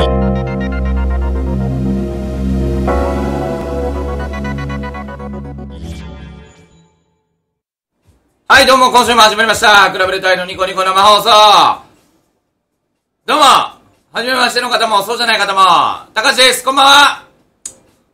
はい、どうも、今週も始まりました。クラブレタイのニコニコ生放送。どうも、はじめましての方も、そうじゃない方も、高橋です。こんばんは。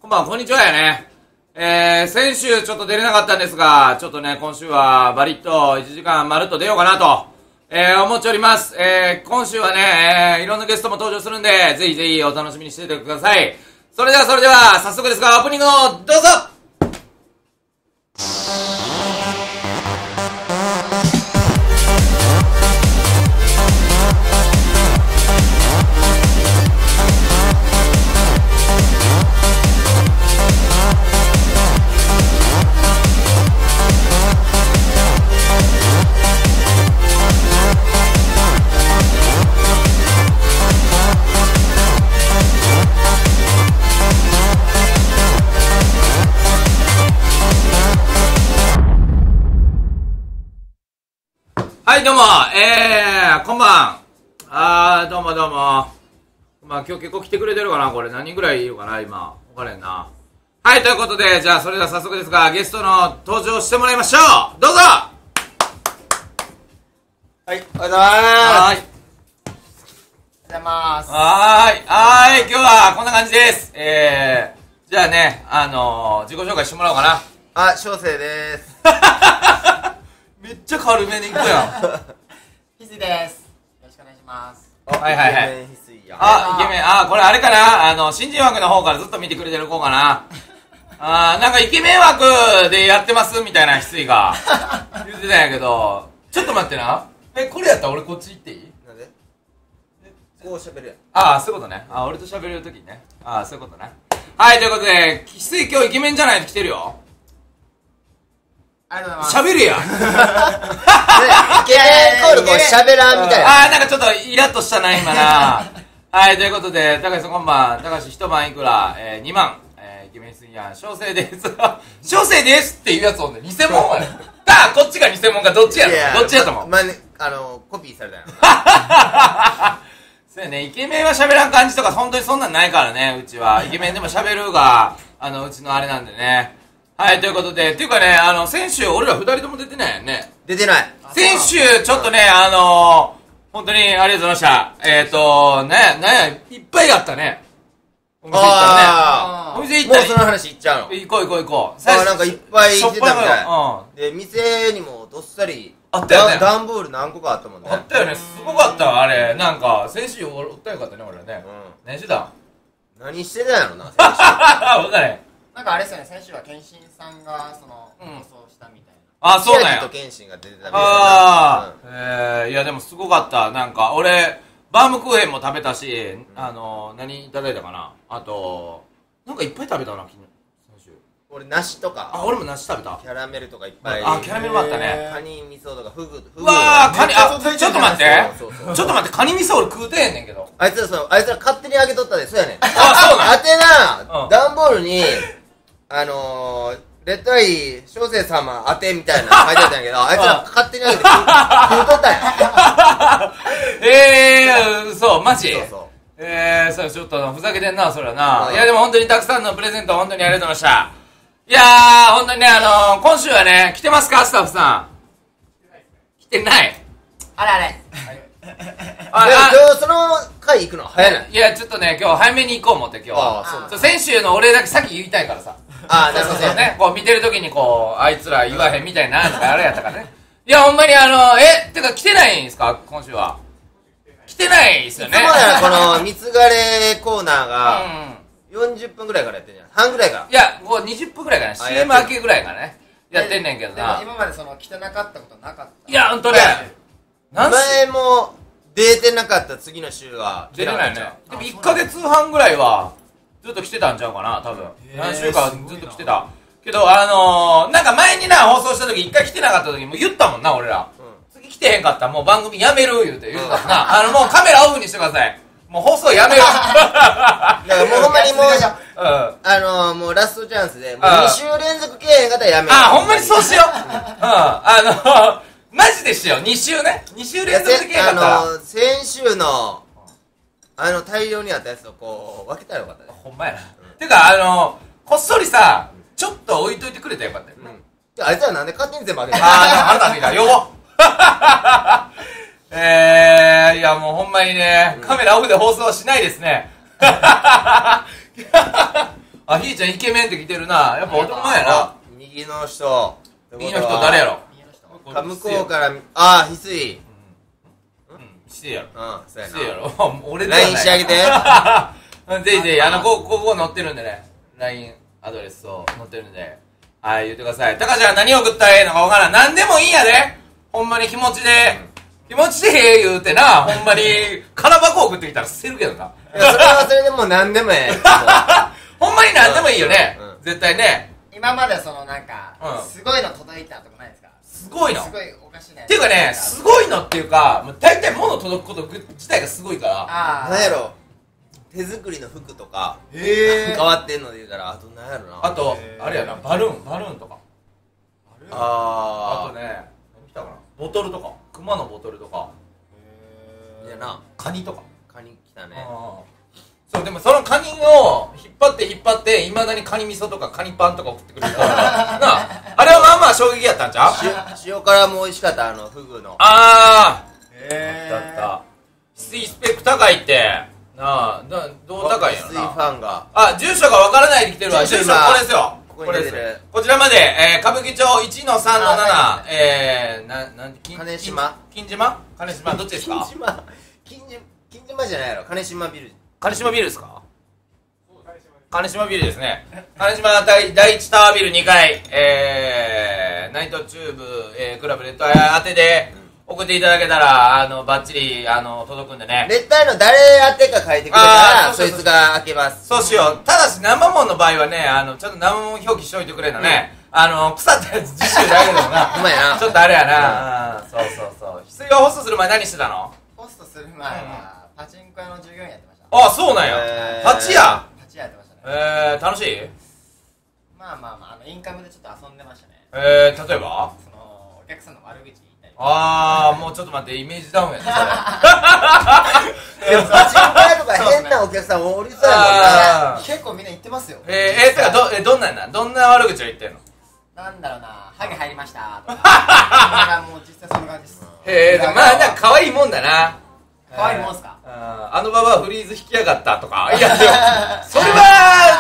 こんばんは、こんにちはやね。えー、先週ちょっと出れなかったんですが、ちょっとね、今週はバリッと1時間まるっと出ようかなと、えー、思っております。えー、今週はね、えー、いろんなゲストも登場するんで、ぜひぜひお楽しみにしていてください。それでは、それでは、早速ですが、オープニングをどうぞはい、どうも、えー、こんばん。あー、どうもどうも。まあ、今日結構来てくれてるかなこれ何人ぐらいいるかな今。わからへんな。はい、ということで、じゃあ、それでは早速ですが、ゲストの登場してもらいましょうどうぞははい、おはようございます。ーい。おはようございます。はーい。はーい、今日はこんな感じです。えー、じゃあね、あのー、自己紹介してもらおうかな。あ、小生です。めっちゃ軽めにいくやん。ひすいです。よろしくお願いします。はいはいはいイケメン翡翠や。あ、イケメン。あ、これあれかなあの、新人枠の方からずっと見てくれてる子かなあー、なんかイケメン枠でやってますみたいな翡翠が 言ってたんやけど、ちょっと待ってな。え、これやったら俺こっち行っていい？なんで？こう喋るやん。あー、そういうことね。あー、俺と喋れるときね。あー、そういうことね。はい、ということで、翡翠今日イケメンじゃないと来てるよ。ありがとうございます。喋るやん。イケメンイコールこう喋らんみたいな。あー、なんかちょっとイラッとしたな、今な。はい、ということで、高橋さんこんばん。高橋一晩いくら、えー、2万。えー、イケメンすぎやん。小生です。小生ですっていうやつおんねん。偽物はね。か、こっちが偽物か、どっちや？ろどっちやと思う？ま、まね、あの、コピーされたんやろな。そうやね、イケメンは喋らん感じとか、本当にそんなんないからね、うちは。イケメンでも喋るが、あの、うちのあれなんでね。はい、ということで、っていうかね、あの、先週俺ら二人とも出てないよね。出てない。先週、ちょっとね、あのー、本当にありがとうございました。えっ、ー、と、ね、ね、いっぱいあったね。お店行ったらね。あお店ー行ったらもうその話いっちゃうの。行こう行こう行こう。あーなんかいっぱい来てたみたいしょっぱなので、店にもどっさり、あったよねダ段ボール何個かあったもんねうん。。あったよね、すごかったわあれ。なんか、先週おったよかったね、俺らね。う何してたん？ん。何してたんやろな、先 わかれへん。なんかあれですよね、先週は健信さんが、その、うん放送したみたいあ、そうなんやと。謙信が出てたみたいな。ああ、えー、いやでもすごかった。なんか、俺、バームクーヘンも食べたし、あの、何いただいたかなあと、なんかいっぱい食べたな、昨日。先週。俺、梨とか、あ、俺も梨食べた。キャラメルとかいっぱい。あ、キャラメルもあったね。カニ味噌とかフグ、フグうわー、カニ、あ、ちょっと待って。そうそうそうちょっと待って、カニ味噌俺食うてへんねんけど。あいつらそう、あいつら勝手にあげとったで、そうやねん。あ、そうなんあてな、うん段ボールに、あのー、レッドアイ小生様 当てみたいなの書いてあったんやけど、あいつら勝手にあげて食うとったんや。えー、そう、マジ？そうそう。えー、そう、ちょっとふざけてんな、それはな。うんいや、でも本当にたくさんのプレゼント本当にありがとうございました。いやー、本当にね、あのー、今週はね、来てますか、スタッフさん？来てない。な。あれあれ。あいや今日その回行くの早ない。いや、ちょっとね、今日早めに行こう思って、今日そう先週の俺だけ先言いたいからさ。ああ、なそうるほどね。そうそうね、こう見てる時にこう、あいつら言わへんみたいな、とかあれやったからね。いや、ほんまにあの、え、てか来てないんですか？今週は。来てないですよね。いつもやこの、三つがれコーナーが、うん。40分ぐらいからやってんじゃん。半ぐらいから。いや、こう20分ぐらいかな。あ CM 明けぐらいからね。やってんねんけどでもな。今までその、来てなかったことなかった。いや、ほんとね。前も出てなかった次の週は出てないね。あでも1ヶ月半ぐらいは、ずっと来てたんちゃうかな、多分。何週間ずっと来てた。けど、あのー、なんか前にな、放送した時、一回来てなかった時も言ったもんな、俺ら。次来てへんかったらもう番組やめる言うて言うたもんな。あの、もうカメラオフにしてください。もう放送やめる。だからもうほんまにもう、うん。あ、あのー、もうラストチャンスで、もうああ2週連続けえへんかったらやめる。ほんまにそうしよう。うん。あの、マジでしよう。2週ね。2週連続でけへんかあったら。のー、先週の、あの大量にあったやつをこう分けたらよかったね。ほんまやな、てかあのこっそりさちょっと置いといてくれたらよかったよ、うん。であいつはなんで勝手に全部あげたあー、腹立ってきた。呼ぼう。えー、いやもうほんまにね、カメラオフで放送はしないですね。あ、ひーちゃんイケメンって来てるな。やっぱ男前やなあ。右の人。右の人誰やろ？向こうからああ翡翠。うん、してやろ。うんそうやしてやなろ。俺ではない LINE してあげて うんぜひぜひ、あの、こう、ここ載ってるんでね。LINE アドレスを載ってるんで。はい、言ってください。たかちゃん何送ったらええのかわからん。何でもいいんやで。ほんまに気持ちで。気持ちでええ言うてな、ほんまに、空箱送ってきたら捨てるけどな。いやそれはそれでもう何でもええ ほんまに何でもいいよね。うん絶対ね。今までそのなんか、うんすごいの届いたとかないですか？すごいの。すごいおかしいね。っていうかね、すごいのっていうか、もう大体物届くこと自体がすごいから。ああ何やろ。手作りの服とかへ変わってんので言うたらあと何やろな。あとあれやな、バルーン、バルーンとか。ああとね、何来たかな？ボトルとか。熊のボトルとか。あいやな。カニとか。カニ来たね。あーそう、でもそのカニを引っ張って引っ張って、いまだにカニ味噌とかカニパンとか送ってくる。から。なあ、あれはまあまあ衝撃やったんちゃう？塩塩辛も美味しかったあのフグの。あへー、だった。翡翠スペック高いって。なあ、だどう高いんやろ翡翠フな。ァンが。あ、住所がわからないで来てるわ。住所これですよ。ここです。こちらまで、えー、歌舞伎町1の3の7あ、えー、な、なんて、金金島。金島？金島？どっちですか？金島。金島金島じゃないやろ。金島ビル金島ビルですか？金島ビルですね。金島第第1タワービル2階、えー、ナイトチューブ、えー、クラブレッド宛てで送っていただけたら、あの、バッチリ、あの、届くんでね。絶対の誰宛てか書いてくれたらそいつが開けますそうしよう。ただし、生もんの場合はね、あの、ちょっと生もん表記しといてくれのね。あの、腐ったやつ次週だけでもな。ほんまやなちょっとあれやな。うんそうそうそう。翡翠がホストする前何してたの？ホストする前はパチンコ屋の従業員やってましたあ、そうなんや。へ。ー。八や。パチ屋やってましたね。えー、楽しい？まあまあまああのインカムでちょっと遊んでましたね。えー、例えば？そのお客さんの悪口言ったりあー、もうちょっと待って、イメージダウンやね、それ。でもパチンコ屋とか変なお客さんおりそうやもんな。結構みんな言ってますよ。えー、えー、てか、ど、え、どんなんな？んどんな悪口を言ってんの？なんだろうな。ハゲ入りましたとか。もう実際そんな感じです。へえ、でもまあ、なんか可愛いもんだな。可愛いもんすか？あーあのババアフリーズ引きやがったとか。いや、それは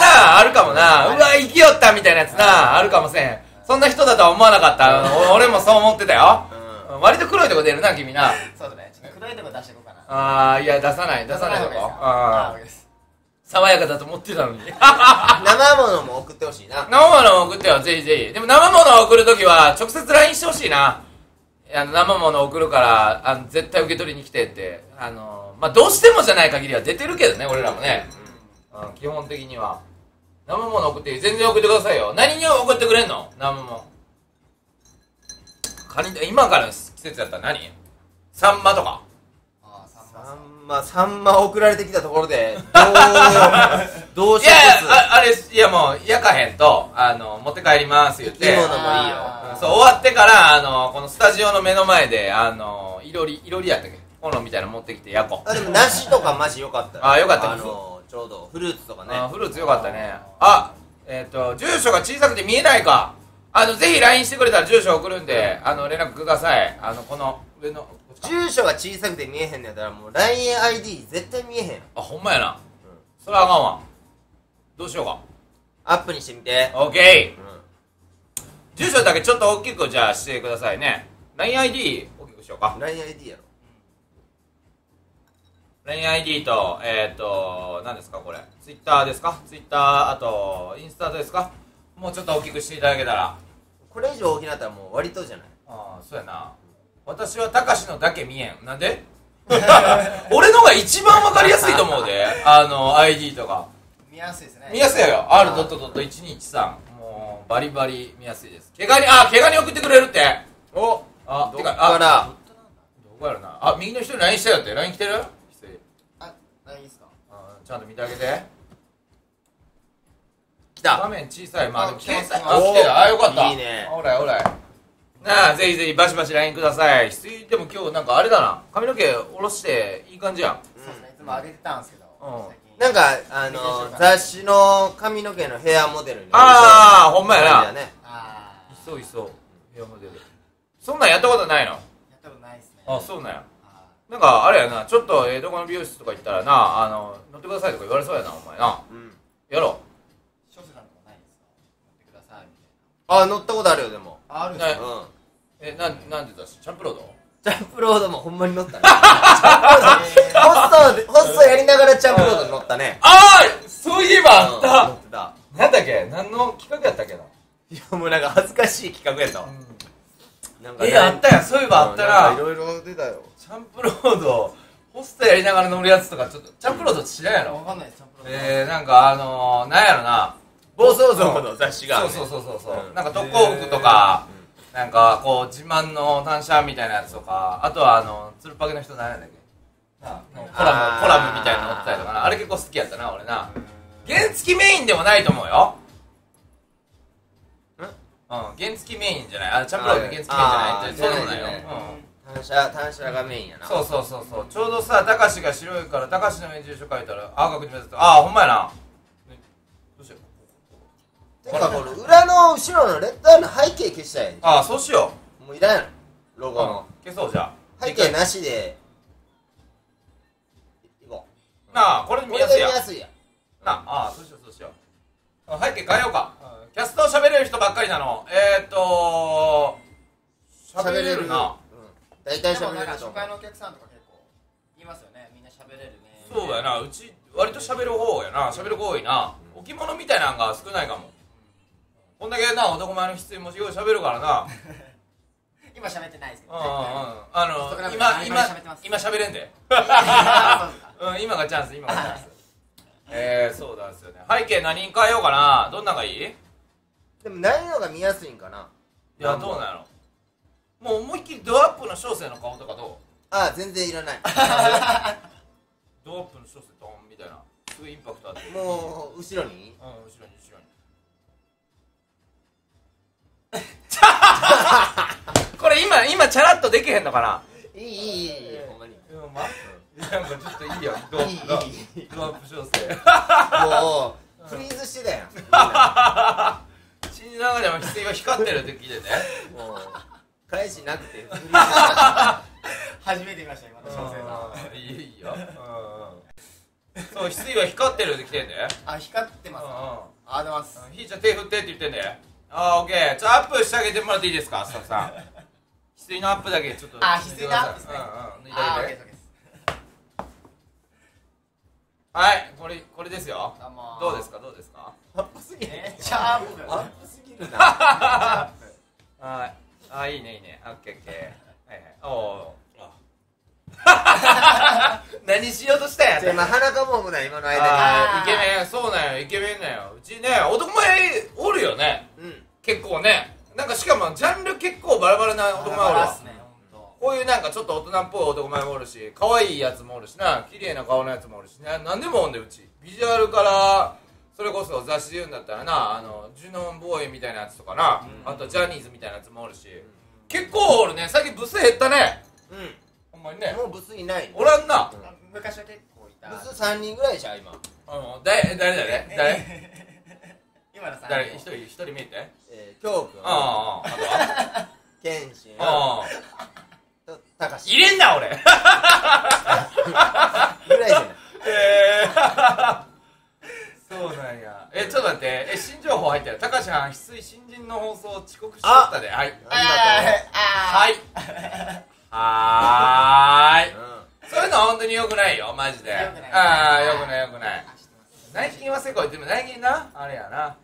な、あるかもな。うわ、生きよったみたいなやつな、あるかもせん。そんな人だとは思わなかった。お俺もそう思ってたよ。う割と黒いとこ出るな、君な。そうだねちょっと黒いとこ出していこうかなあー、いや、出さない、出さないとこ。あーあ爽やかだと思ってたのに。生ものも送ってほしいな生ものを送ってよ、ぜひぜひ。でも生ものを送るときは、直接 LINE してほしいな。あの生ものを送るから、あの絶対受け取りに来てって。あの、まあ、どうしてもじゃない限りは出てるけどね、俺らもね。うん、基本的には。生もの送って、全然送ってくださいよ。何に送ってくれんの？生もの。カニ、今からの季節やったら何？サンマとか。あーサンサマ送られてきたところでどう どうしいやいやようあ、あれ、いやもう、焼かへんと、あの、持って帰ります言って。生き物もいいよ。あーそう終わってからあのこのスタジオの目の前であのいろりいろりやったっけ？炎みたいなの持ってきて焼こう。あでも梨とかマジよかったあよかったあのちょうどフルーツとかね。あフルーツよかったね。あえっ、と住所が小さくて見えないか。あのぜひ LINE してくれたら住所送るんであの連絡ください。あのこの上の住所が小さくて見えへんのやったらもう LINEID 絶対見えへんあほんまやな、それはあかんわ。どうしようか。アップにしてみて。OK うん住所だけちょっと大きくじゃあしてくださいね。LINEID 大きくしようか。LINEID やろ。LINEID と、えっ、と、何ですかこれ。Twitter ですか ?Twitter、あと、インスタですか？もうちょっと大きくしていただけたら。これ以上大きなったらもう割とじゃない？ああ、そうやな。私はたかしのだけ見えん。なんで？俺のが一番わかりやすいと思うで。あの、ID とか。見やすいですね見やすいやよ。R.1213。もう、バリバリ見やすいです。怪我に、あ、怪我に送ってくれるって。おあ、どってか、あ、から？どこやろな？あ、右の人に LINE したよって。LINE 来てる？あですか？あちゃんと見てあげて。来た画面小さいまあでもあ来てあ来てるあよかったいいねほらほらなあぜひぜひバシバシ LINE ください。必須でも今日なんかあれだな。髪の毛下ろしていい感じやん。そうですね。いつも上げてたんですけどうん。最近。なんかあの雑誌の髪の毛のヘアモデルに。ああほんまやな。ね。あいそういそう。ヘアモデル。そんなんやったことないの？ーやったことないですね。あそうなんや。あなんかあれやな。ちょっとええとこの美容室とか行ったらなあの乗ってくださいとか言われそうやなお前な。うん。やろー小生さんとかないですか？乗ってくださいみたいあ乗ったことあるよでも。なああるんすかうんえなんなんでだしチャンプロード？ジャンプロードもほんまに乗ったね。チャンプロードホストでホストやりながらチャンプロードに乗ったね。ああそういえばうん乗ってた。なんだっけ？何の企画やったっけな？いやもうなんか恥ずかしい企画やったわ。なんかねえあったやん。そういえばあったうんなかいろいろ出たよ。チャンプロードホストやりながら乗るやつとかちょっとチャンプロード知らんやろ？わかんないですチャンプロード。えー、なんかあのー、なんやろな。暴走族の雑誌がそうそうそうそうそう、うん。なんか特攻服とか、なんかこう自慢の単車みたいなやつとかあとはあのつるっぱげの人なんやだっけ？コラムコラムみたいなの載ってたりとかな。あれ結構好きやったな俺な。原付メインでもないと思うよ。うん原付メインじゃない。あチャンプロー。ド原付メインじゃないってそうでもないよ、うん。単車単車がメインやな。そうそうそうそう。ちょうどさたかしが白いからたかしの目印書書いたら赤くに目立つああほんまやなてかこの裏の後ろのレッドアイの背景消したやんああそうしよもういらんやろ。ロう、ゴの。消そうじゃあ。背景なしで。いこう。なあこれ見やすいや。やすいや。んなあああそうしようそうしよう。あ背景変えようか。キャストを喋れる人ばっかりなの。えーっと喋れるな。うん。大体喋れると思う。なんか初回のお客さんとか結構言いますよね。みんな喋れるね。そうやな。うち割と喋る方やな。喋る方多いな。置物みたいなんが少ないかもこんだけな男前の必要もよう喋るからな。今喋ってないですけうんうんうん。ど ねあの今辺今今喋れんで。うん今がチャンス今がチャンス。えー、そうなんですよね。背景何に変えようかな？どんながいい？いでもないのが見やすいんかな。やどうなんやろもう思いっきりドアップの小生の顔とかどあ全然いらない。うドアップの小生ドンみたいな。すごいインパクトあって。もう後ろに？うん後ろに これ今今チャラッとできへんのかな？いいいいいい。いほんまにうん。まなんかちょっといいやドアいいいいップドアップ小生もうフリーズしてたやん。死にながらも規制が光ってるって聞いててもう返しなくて初めて見ました今の小生さん。うん。いいいいようん。うん。そう翡翠は光ってるって来てん。であ光ってますうん。あ出ますうん。ひーちゃん。手振ってって言ってん。であーオッケーちょアップしてあげてもらっていいですかスタッフさん。翡翠のアップだけちょっとあ翡翠のアップですね。うんうん抜いてああげて。オッケーですはいこれこれですよ。どうですかどうですか？アップすぎる。めっちゃアップ。アップすぎるな。はい。あいいねいいね。オッケーオッケーはいはい。おお 何しようとしたんやじゃあ今鼻かもぐな今の間あーイケメン。そうなんよイケメンなんよ。うちね男前おるよね結構ねなんかしかもジャンル結構バラバラな男前おるわ。バラバラっすねほんと。こういうなんかちょっと大人っぽい男前もおるし可愛いやつもおるしな綺麗な顔のやつもおるしね。何でもおんでうち。ビジュアルからそれこそ雑誌で言うんだったらなあのジュノンボーイみたいなやつとかな、あとジャニーズみたいなやつもおるし、結構おるね。最近ブス減ったね。うん。ほんまにね。もうブスいないおらんな。うん。昔は結構いた。ブス3人ぐらいでしょ今。うん。誰誰誰？誰？今のさ誰？一人一人見えて。えー京くんあああ。とは謙信ああ。と高志。入れんな俺。ぐらいじゃないえー、そうなんや。えちょっと待って。え新情報入ったよ高橋はん翡翠新人の放送遅刻しちゃったで。はい。あー。はあい。はーい。うん。そういうのは本当によくないよ。マジで。よくない。ああよくないよくない。内勤はせこい。でも内勤な。あれやな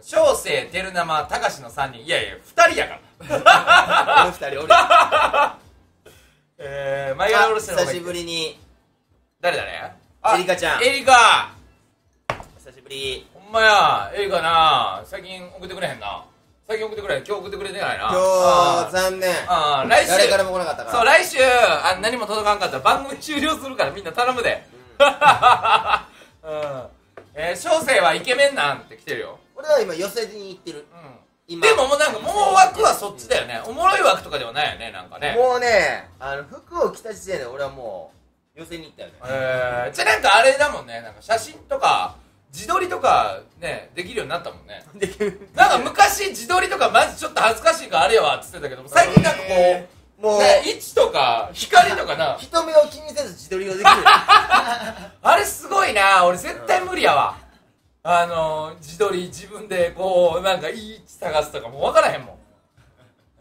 うん小生照生高志の3人。いやいや2人やから。俺二人おるあ えー、マイヤーオルスの久しぶりに。誰誰エリカちゃん。エリカ。久しぶり。ほんまや。エリカな。最近送ってくれへんな。最近送ってくれ今日送ってくれてないな。今日残念。あー来週。誰からも来なかったから。そう来週あ何も届かんかったら番組終了するからみんな頼むで。うん。うん。えー、小生はイケメンなんて来てるよ俺は今寄せに行ってる。うん。今。でももうなんかもう枠はそっちだよね。おもろい枠とかではないよねなんかね。もうねあの服を着た時点で俺はもう寄せに行ったよね。えー、じゃあなんかあれだもんね。なんか写真とか自撮りとかねできるようになったもんね。できる。なんか昔自撮りとかマジちょっと恥ずかしいからあれやわっつってたけど最近なんかこう、えもう、ね、位置とか光とかな。人目を気にせず自撮りができる。あれすごいな。俺絶対無理やわあの自撮り自分でこうなんかいい位置探すとかもう分からへんもん。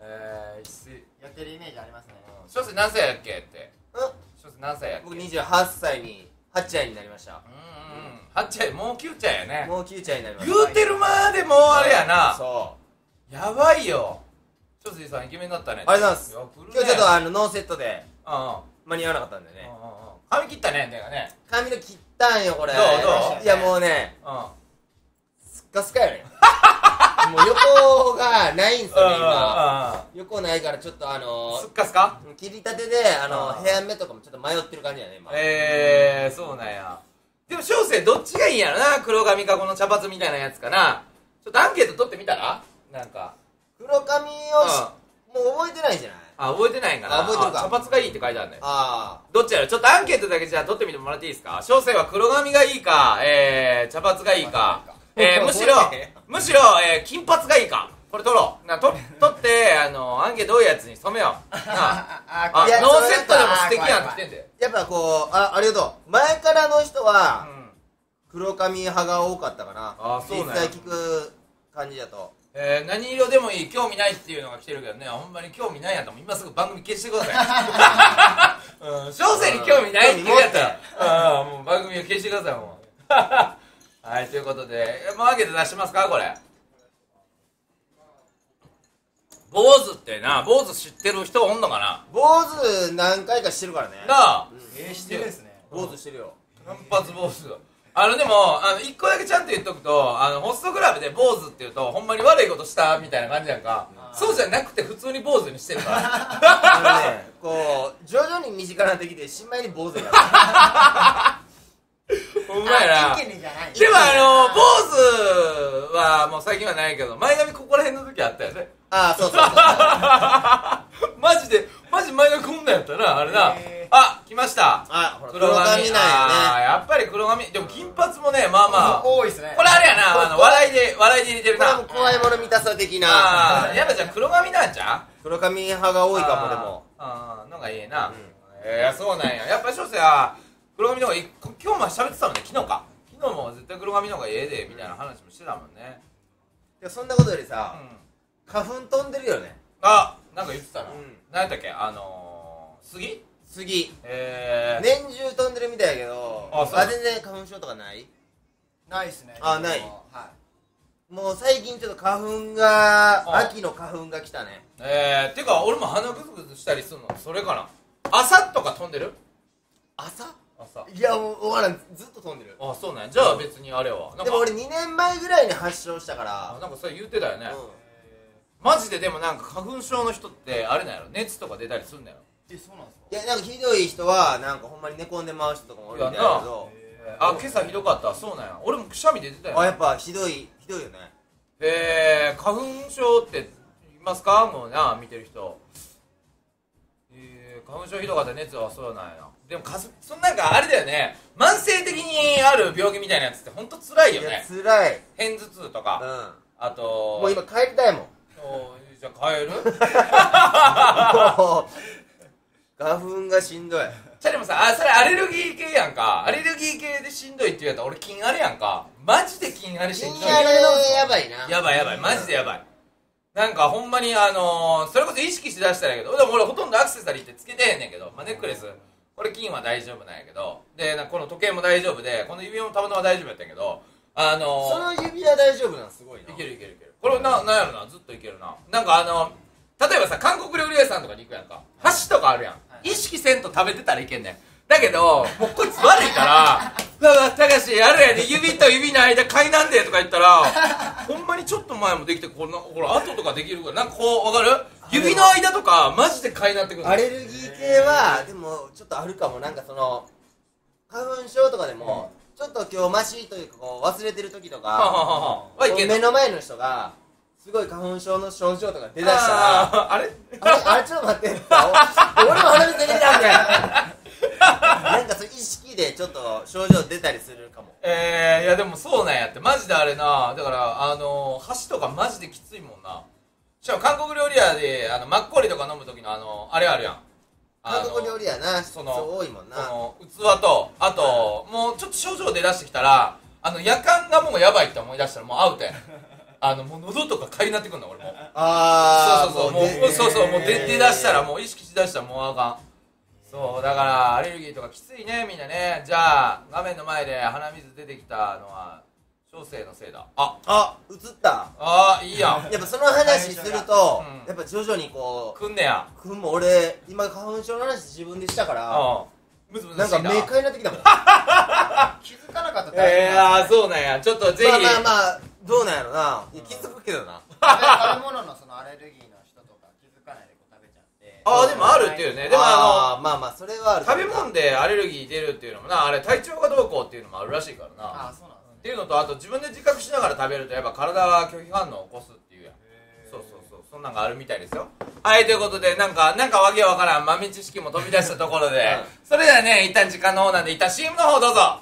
えー、やってるイメージありますね。小生何歳やっけって。うん。小生何歳やっけ僕28歳に8歳になりました。うんうん8歳もう9歳やね。もう9歳になりまし言うてるまでもうあれやたな。そう。やばいよ。小生さんイケメンだったね。ありがとうございます。ね。今日ちょっとあのノーセットで間に合わなかったんでね。髪切ったね手がね。髪の切ったんよこれ。どうどう？いやもうねうんすっかすかよね。もう横がないんすよね今。うん横ないからちょっとあのすっかすか？切りたてであのうん。ヘア目とかもちょっと迷ってる感じやね今。えー、そうなんや。でも小生どっちがいいんやろな？黒髪かこの茶髪みたいなやつかな。ちょっとアンケート取ってみたら？なんか。黒髪をしもう覚えてないんじゃない？あ覚えてないんかな？あ覚えてるか。茶髪がいいって書いてあるねあどっちやろ？ちょっとアンケートだけじゃあ取ってみてもらっていいですか？小生は黒髪がいいか、えー、茶髪がいいか、えー、むしろむしろ、えー、金髪がいいか。これ取ろう。なと 取ってあのアンケート多いやつに染めよう。なあ。あいやノーセットでも素敵あやんって来てんであやっぱこうあありがとう？前からの人はうん。黒髪派が多かったかな。あそうなんや。実際聞く感じだとえー、何色でもいい興味ないっていうのが来てるけどね。ほんまに興味ないやった今すぐ番組消してください。うん。小生に興味ないって言うやったらうん。もう番組を消してくださいもう はいということで。えもうアンケート出してますかこれ。坊主ってな坊主知ってる人おんのかな？坊主何回かしてるからね。なあ。えー、してるんですね。坊主してるよ。単発坊主あのでもあの一個だけちゃんと言っとくとあのホストクラブで坊主って言うとほんまに悪いことしたみたいな感じやんか。そうじゃなくて普通に坊主にしてるから。あのねこう徐々に身近になってきてしまいに坊主にほんまやな。一気にじゃない。でもあの坊主はもう最近はないけど前髪ここら辺の時あったよね。ああそうそうそう。マジでマジ前髪こんなんやったなあれな。あ来ました。あほら黒髪。黒髪なんやあーやっぱり黒髪。でも金髪もねまあまあ。多いですね。これあれやなあの笑いで笑いで入れてるな。ねこれも怖いもの見たさ的な。ああやっぱじゃあ黒髪なんじゃん黒髪派が多いかもでも。あーあーのがいいな、うん。えー、そうなんや。やっぱ小生は黒髪の方がいい。今日も喋ってたもんね昨日か。昨日も絶対黒髪の方がええでみたいな話もしてたもんね。いやそんなことよりうさん。花粉飛んでるよね。あなんか言ってたな、うん。何やったっけ？あのー、杉？次えー、年中飛んでるみたいやけどあそう。全然花粉症とかない？ないっすね。あない。はもう最近ちょっと花粉があ。秋の花粉が来たね。えー、てか俺も鼻グズグズしたりするの？それかな？朝とか飛んでる？朝？朝。いやもう終わらん。ずっと飛んでる。あそうなんや。じゃあ別にあれは。でも俺2年前ぐらいに発症したかあらなんかそれ言ってたよね、うんマジででもなんか花粉症の人ってあれなんやろ？熱とか出たりすんだよ。いえそうなんですか？いやなんかひどい人はなんかほんまに寝込んで回る人とかもおるみたいだけど。あ今朝ひどかった。そうなんや。俺もくしゃみ出てたよ。あやっぱひどいひどいよね。えー、花粉症っていますか？もうな見てる人。えー、花粉症ひどかった熱はそうなんや。でもかすそんなんかあれだよね。慢性的にある病気みたいなやつってほんと辛いよいやね辛い。片頭痛とうか、あんともう今帰りたいもん。おじゃあ帰る花粉がしんどいじゃあでもさあそれアレルギー系やんかアレルギー系でしんどいって言うやったら俺菌あれやんかマジで菌あれしんどい金あれやばいなやばいやばいマジでやばいなんかほんまにあのー、それこそ意識しだしたらやけどでも俺ほとんどアクセサリーってつけてへんねんけど、まあ、ネックレスこれ金は大丈夫なんやけどでこの時計も大丈夫でこの指輪もたまたま大丈夫やったんやけどあのー、その指輪大丈夫なんすごいないけるいけるいけるこれななんやろな？ずっといけるな。なんかあの例えばさ韓国料理屋さんとかに行くやんか。箸とかあるやん。意識せんと食べてたらいけんねん。だけどもうこいつ悪いから「うわうわたかしあれやで指と指の間買いなんで」とか言ったらほんまにちょっと前もできてこんなほら後とかできるからなんかこうわかる？指の間とかマジで買いなってくる。アレルギー系はでもちょっとあるかも。なんかその花粉症とかでもちょっと今日マシというかこう忘れてる時とか目の前の人がすごい花粉症の症状とか出だしたらあれ？あれ？あれ？ちょっと待って 俺も鼻水出てきたんだよな。んかそう意識でちょっと症状出たりするかも。えー、いやでもそうなんやって。マジであれな。だからあの箸とかマジできついもんな。しかも韓国料理屋であのマッコリとか飲む時のあのあれあるやん韓国料理やな。その多いもんな。器とあともうちょっと症状出だしてきたらあの夜間がもうやばいって思い出したらもうアウトや あのもう喉とかかゆなってくんの俺もああそうそうそうもうでそうそうもう出出だしたらもう意識しだしたらもうあかん。そうだからアレルギーとかきついねみんなね。じゃあ画面の前で鼻水出てきたのは小生のせいだ。ああ映った。あーいいやん。やっぱその話すると、うん。やっぱ徐々にこくんねや。うくんも俺今花粉症の話自分でしたからうんムズムズな。んかしてきた目かゆなってきたもん。気づかなかったらえー、あーそうなんや。ちょっとぜひ。まあまあまあどうなんやろな。いや気づくけどな。食べ物のそのアレルギーの人とか気づかないでこう食べちゃって。あーでもあるっていうね。でもあまあまあそれはあるの食べ物でアレルギー出るっていうのもなあれ体調がどうこうっていうのもあるらしいからな。あそうっていうのとあと自分で自覚しながら食べるとやっぱ体は拒否反応を起こすっていうやん。そうそうそう。そんなんがあるみたいですよ。はいということでなんかなんかわけわからん豆知識も飛び出したところで、うん。それではね一旦時間の方なんで一旦 CM の方どうぞ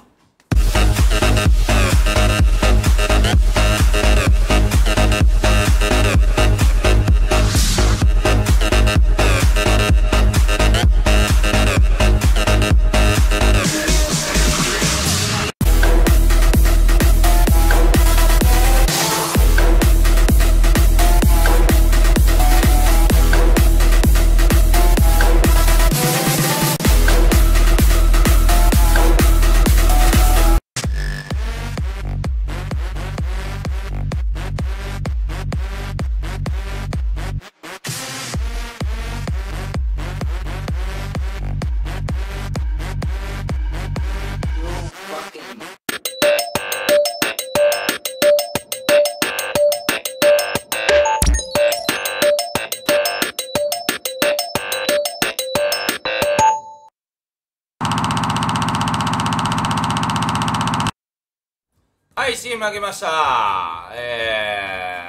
ました。え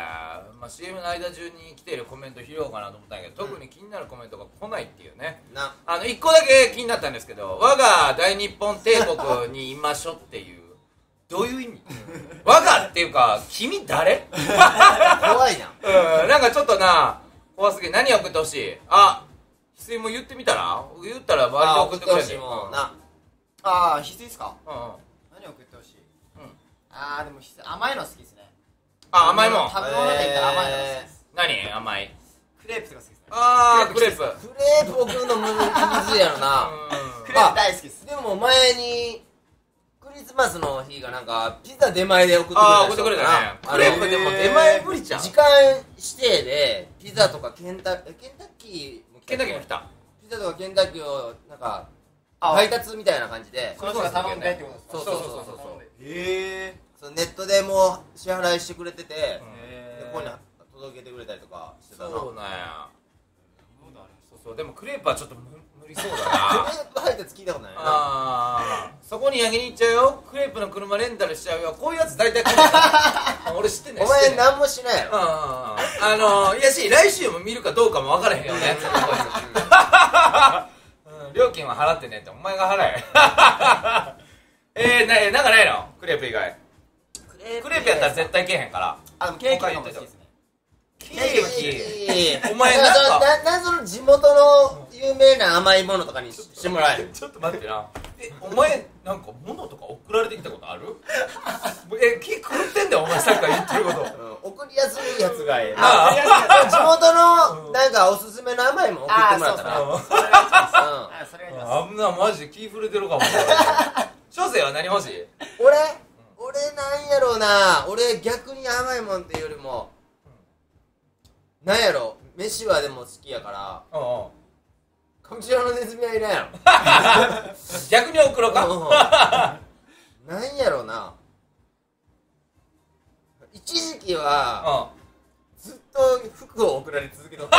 ーまあ、CM の間中に来ているコメント拾おうかなと思ったんやけど、特に気になるコメントが来ないっていうね。な。あの1個だけ気になったんですけど我が大日本帝国にいましょっていう。どういう意味？我がっていうか君誰？怖いな。うん。なんかちょっとな怖すぎる。何送ってほしい？あ翡翠も言ってみたら？言ったら割と送ってくれる。あ送ってほしいああ翡翠ですか？うんうん何送ってほしいうんああでも甘いの好きですね。あ甘いもん。食べ物で言ったら甘いの好きです。何？甘い？クレープとか好きですね。あークレープ。クレープ。送るのむずいやろな。クレープ大好きです。でも前にクリスマスの日がなんかピザ出前で送ってくれたあー送ってくれたね。クレープでも出前無理じゃん時間指定でピザとかケンタえケンタッキーもケンタッキーも来た。ピザとかケンタッキーをなんかあ。配達みたいな感じで。その人が頼んでってことですか？そうそうそうそう頼んでへそのネットでもう支払いしてくれてて、でえここに届けてくれたりとかしてたなそうなんや。そうそうそう。でもクレープはちょっと無無理そうだクなレープ配達聞いたことないな。あー。そこに焼きに行っちゃうよ。クレープの車レンタルしちゃうよ。こういうやつ大体来る俺知ってんねん。お知ってんねん。前何もしないやろ。うんうんうん。あのいやし来週も見るかどうかも分からへんよね。うん。料金は払ってねって。お前が払ええー、ななんかないの？クレープ以外。クレープやったら絶対けえへんから。あでもケーキとかも好きですね。ケーキ。おお前なんかななその地元の有名な甘いものとかにししてもらえる？ちょっと待ってな。えお前なんか物とか送られてきたことある？え気狂ってんだよお前さっきから言ってること。うん送りやすいやつがええな。あ地元のなんかおすすめの甘いもん送ってもらったら。あうん。それがあそれがいいです。あ危なマジで気触れてるかも小生は何欲しい？俺？俺なんやろうな。俺逆に甘いもんっていうよりも。なんやろ飯はでも好きやから。うんうんこちらのネズミはいらんやろ 逆に送ろうか。うん。なんやろうな。一時期はうずっと服を送られ続けとった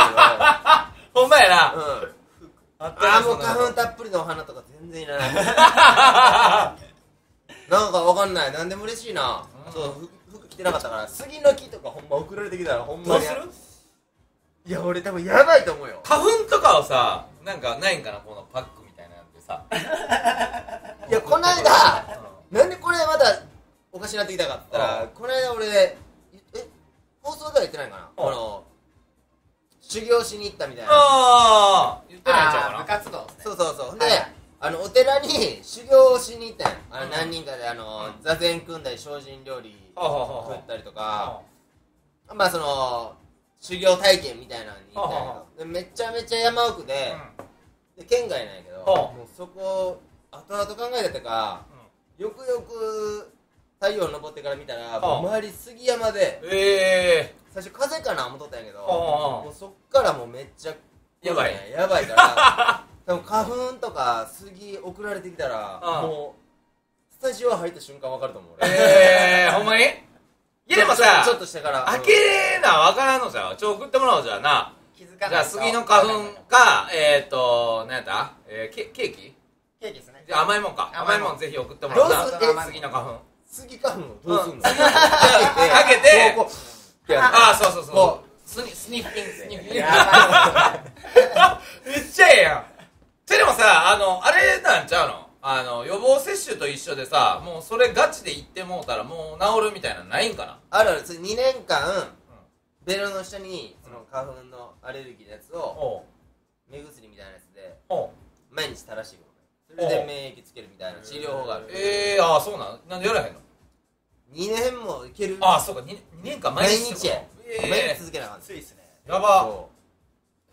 けど。ん ほんまやな。うん。あっあーもう花粉たっぷりのお花とか全然いらない。なんかわかんない。なんでも嬉しいな、うん。そう服服着てなかったから杉の木とかほんま送られてきたらほんまに。どうする？いや俺多分やばいと思うよ。花粉とかをさなんかないんかなこのパックみたいなんでささ。いやこの間なんでこれまたおかしなってきたかって言ったらこの間俺え放送では言ってないかな？うん。この修行しに行ったみたいな。ああ言ってないんちゃうか活動ですね。そうそうそう。で、はい。はいあのお寺に修行をしに行ったんよあのうん。何人かであの、うん。座禅組んだり精進料理食ったりとなかまあその修行体験みたいなのに行ったんやはあはけどでめちゃめちゃ山奥で,、で県外なんやけど、はあ。もうそこ後々考えてかよくよく太陽昇ってから見たら、もう周り杉山でええ。最初風かな思っとったんやけど、もうそっからもうめっちゃやばいね。やばい。から多分花粉とか杉送ら。れてきたらもうスタジオ入った瞬間わかると思う俺ええほんまにいやでもさちょっとしてから。開けなわからんのじゃんちょ送ってもらおうじゃあな。気づかないじゃあ杉の花粉かえっ、ー、と何やった、えー、ケケーキ？ケーキですね。じゃあ甘いもんか。甘甘いもんぜひ送ってもらおう。な杉の花粉。杉花粉をどうすんの、うん。開けて。ああそうそうそう。こスニスニッピンスニッピン。やば めっちゃええやん。てでもさあのあれなんちゃうの？あの予防接種と一緒でさもうそれガチで言ってもうたらもう治るみたいなのないんかな？あるある。それ2年間、ベロの下にその花粉のアレルギーのやつを目薬みたいなやつで毎日垂らしていくのそれで免疫つけるみたいな治療法がある。ええー、ああそうなんなんでやらへんの？2年もいける？ああそうか。2, 2年間毎毎日日ってこと？毎え日続けなあかん。ついっすね。えやば。そ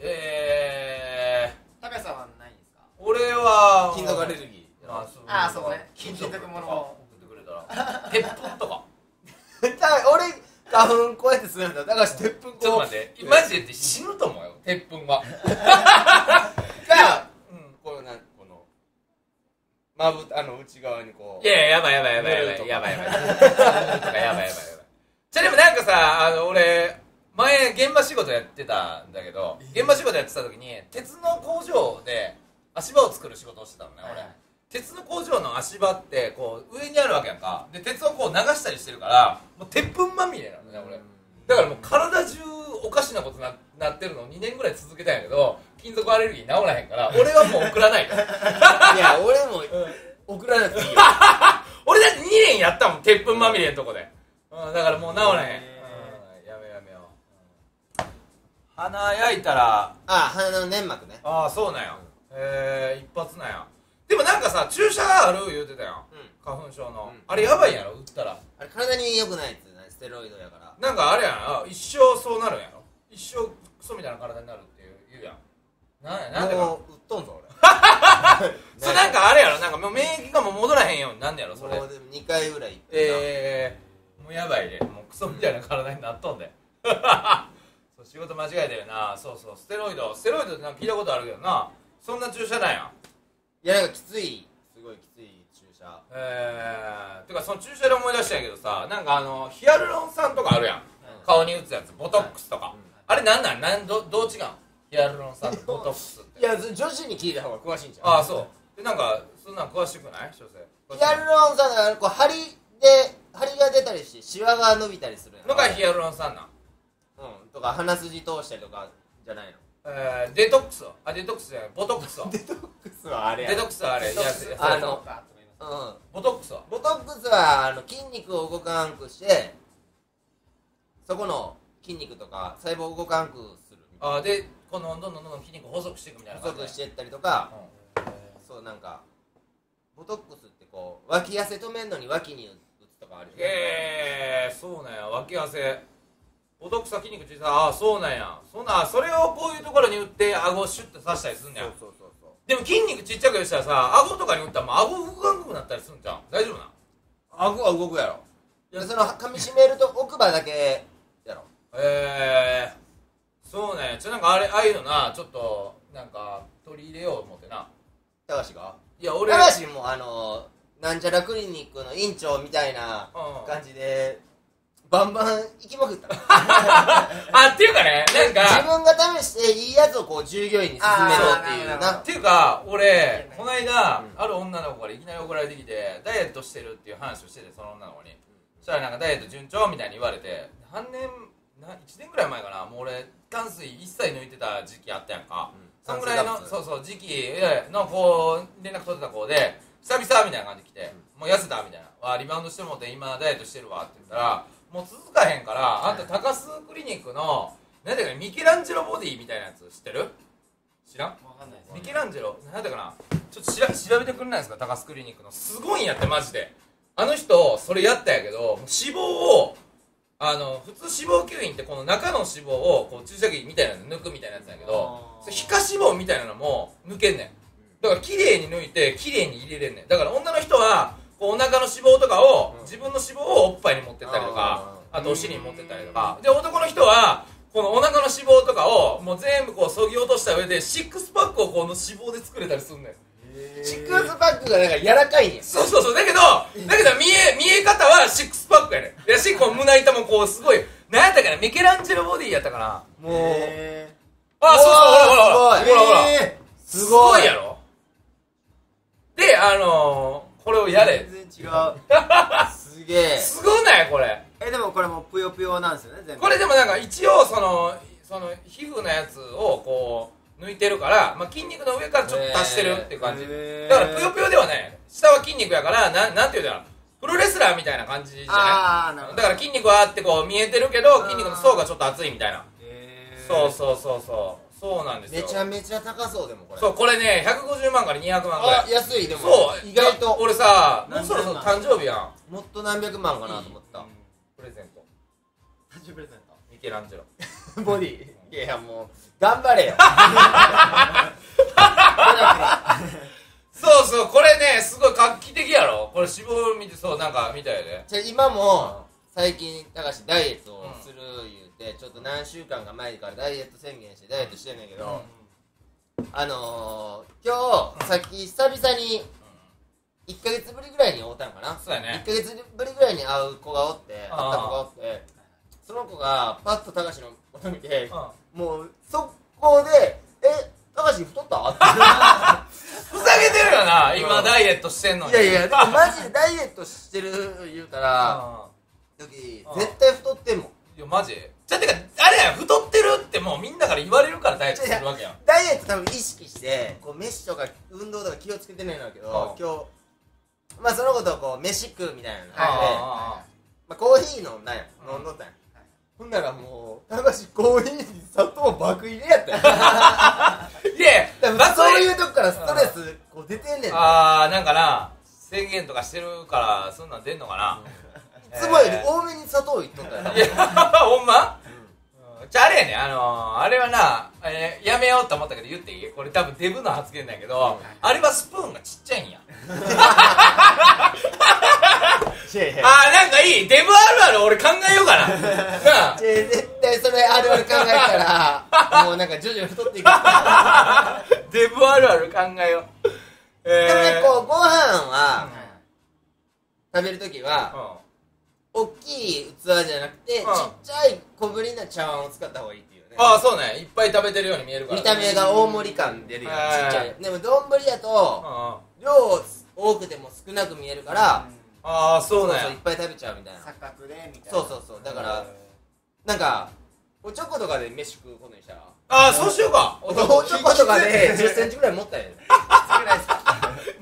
ええ高橋さんはないんですか？ー、俺はう金属アレルギーあそう。あーそうね。金属金属物とか。送ってくれたら。鉄粉とか。俺花粉こうやってするんだ。だから鉄粉こう。ちょっと待って。マジで死ぬと思うよ鉄粉は。がうん。こうなんこのまぶあの内側にこう。いやいややばいやばいやばいやばいやばいやばい。やばいやばいじゃあでもなんかさあの俺前現場仕事やってたんだけど現場仕事やってた時に鉄の工場で足場を作る仕事をしてたのね俺、はい鉄の工場の足場ってこう上にあるわけやんか。で鉄をこう流したりしてるからもう鉄粉まみれなのね俺。だからもう体中おかしなことななってるのを2年ぐらい続けたんやけど金属アレルギー治らへんから俺はもう送らない。よ いや俺も送らなくていいよ。俺だって2年やったもん鉄粉まみれのとこで、うん、だからもう治らへん、うん、やめやめよう、鼻焼いたらあ鼻の粘膜ね。ああそうなんや、えー、一発なんやでもなんかさ注射ある？言うてたやん。うん。花粉症の、うん。あれやばいんやろ？打ったら。あれ体に良くないやつね。ステロイドやから。なんかあれやな一生そうなるんやろ一生クソみたいな体になるっていう言うやん。なんやなんでか。もう売っとんぞ俺。そうなんかあれやろ？なんかもう免疫がもう戻らへんように。なんねやろそれ。もうでも2回ぐらい行ってえー、もうやばいでもうクソみたいな体になっとんで。そう仕事間違えてるな。そうそう。ステロイド。ステロイドってなんか聞いたことあるけどな。そんな注射なんやいやなんかきつい。すごいきつい注射えー、てかその注射で思い出したんやけどさなんかあのヒアルロン酸とかあるやん。顔に打つやつ。ボトックスとか、あれなんなん？なんどどう違う？んヒアルロン酸と ボトックスって。いや女子に聞いた方が詳しいんじゃんああそう。でなんかそんなん詳しくない？所詮。ヒアルロン酸だからこう針で針が出たりしてシワが伸びたりするのがヒアルロン酸なん？うん。とか鼻筋通したりとかじゃないの？えー、デトックスはあデトックスじゃない。ボトックスはデ デトックスはあれトックスはあれ。やつやつあのうん。ボトックスは？ボトックスはあの筋肉を動かんくしてそこの筋肉とか細胞を動かんくするあーでこのどんどんどんどん筋肉を細くしていくみたいな細くしていったりとかうんそうなんかボトックスってこう脇汗止めんのに脇に打つとかあるへえそうなんや脇汗ボトックスは筋肉小さいああそうなんや。そんなそれをこういうところに打って顎をシュッて刺したりすんねや。そうそうそうでも筋肉ちっちゃくしたらさ顎とかに打ったらもう顎動かんくなったりするんじゃん。大丈夫なん顎は動くやろ。でその噛み締めると奥歯だけやろ。ええそうね。ちょなんかあれああいうのなちょっとなんか取り入れよう思ってな。高橋が？いや俺高橋もあのなんちゃらクリニックの院長みたいなうん。感じでバンバン行きまくった あっていうかねなんか自分が試していいやつをこう従業員に勧めるっていうな。っていうか俺この間、うんある女の子からいきなり送られてきてダイエットしてるっていう話をしててその女の子に、そしたらなんかダイエット順調みたいに言われて半年な1年ぐらい前かな。もう俺炭水一切抜いてた時期あったやんか、そんぐらいのそうそう時期えのこう連絡取ってた子で久々みたいな感じで来て、もう痩せたみたいな。わリバウンドしてもうて今ダイエットしてるわって言ったらもう続かへんからあんた高須クリニックのなんだかミケランジェロボディみたいなやつ知ってる？知らん？わかんないですミケランジェロ？なんだかなちょっとしら調べてくれないですか高須クリニックの。すごいんやってマジで。あの人それやったんやけど脂肪をあの普通脂肪吸引ってこの中の脂肪をこう注射器みたいなの抜くみたいなやつやけど皮下脂肪みたいなのも抜けんねん。だから綺麗に抜いて綺麗に入れれんねん。だから女の人はこうお腹の脂肪とかを、うん。自分の脂肪をおっぱいに持ってったりとかああとお尻に持ってったりとか。で男の人はこのお腹の脂肪とかをもう全部こうそぎ落とした上でシックスパックをこの脂肪で作れたりすんねん。シックスパックがなんか柔らかいん。やそうそうそう。だけどだけど見え見え方はシックスパックやねん。やしこう胸板もこうすごい何やったかなミケランジェロボディやったかな。もう。へあそうそうほらほらほら。すごい。ほらほら。えすすごいやろ。であのー、これをやれ。全然違う。すげえ。すごない？これ。えでもこれもうぷよぷよなんですよね全部。これでもなんか一応そのその皮膚のやつをこう抜いてるから、まあ、筋肉の上からちょっと足してるっていう感じ、だからぷよぷよではない。下は筋肉やからなんなんていうんだろう。プロレスラーみたいな感じじゃない？だから筋肉はあってこう見えてるけど筋肉の層がちょっと厚いみたいな。そうそうそうそうそうなんですめよちゃめちゃ高そうでもこれ。そうこれね150万から200万ぐらあい安いでも。そう意外と。俺さもう何そろそろ千誕生日やん。もっと何百万かなと思った。プレゼント。誕生日プレゼント？ミケランジェロ。ボディ。いやいやもう頑張れよ。そうそうこれねすごい画期的やろ。これ脂肪見てそうなんか見たよね。じゃあ今も最近高橋ダイエットをする言うてちょっと何週間か前からダイエット宣言してダイエットしてんねんけど、あのー、今日さっき久々に1ヶ月ぶりぐらいに会うたんかな？そうやね。1ヶ月ぶりぐらいに会う子がおって会った子がおってその子がパッと高橋のこと見てうん。もう速攻で「え高橋太った?」って。ふざけてるよな今ダイエットしてんのに。いやいやでもマジでダイエットしてる言うたら時うん。絶対太ってんもんいやマジ？じゃあてかあれやん太ってるってもうみんなから言われるからダイエットするわけやん。ダイエット多分意識してこう飯とか運動とか気をつけてないんだけどうん。今日まあその子とこう飯食うみたいなのがあってあまあコーヒー飲んだん。やうん。飲んどったん。やほんならもう高橋コーヒーに砂糖爆入れやったよ いや 多分爆そういうとこからストレスこう出てんねんああなんかな宣言とかしてるからそんなん出んのかな、もより多めに砂糖いっとったよ。いや ほんま、うん、じゃああれやねあのー、あれはな、えーやめようと思ったけど言っていい？これ多分デブの発言だけど、あれはスプーンがちっちゃいんや。あーなんかいい？デブあるある俺考えようかな。絶対それあるある考えたらもうなんか徐々に太っていく。でもデブあるある考えよう。えねこうご飯は食べるときはうん大きい器じゃなくてちっちゃい小ぶりな茶碗を使った方がいいっていうね。ああそうね。いっぱい食べてるように見えるから。見た目が大盛り感出るよはい。ちっちゃい。でも丼やとうん。量多くても少なく見えるからああそうね。そういっぱい食べちゃうみたいな。錯覚でみたいな。そうそうそう。だからなんかおちょことかで飯食うことにしたら？ああそうしようか。おちょことかで1 0ンチぐらい持ったんや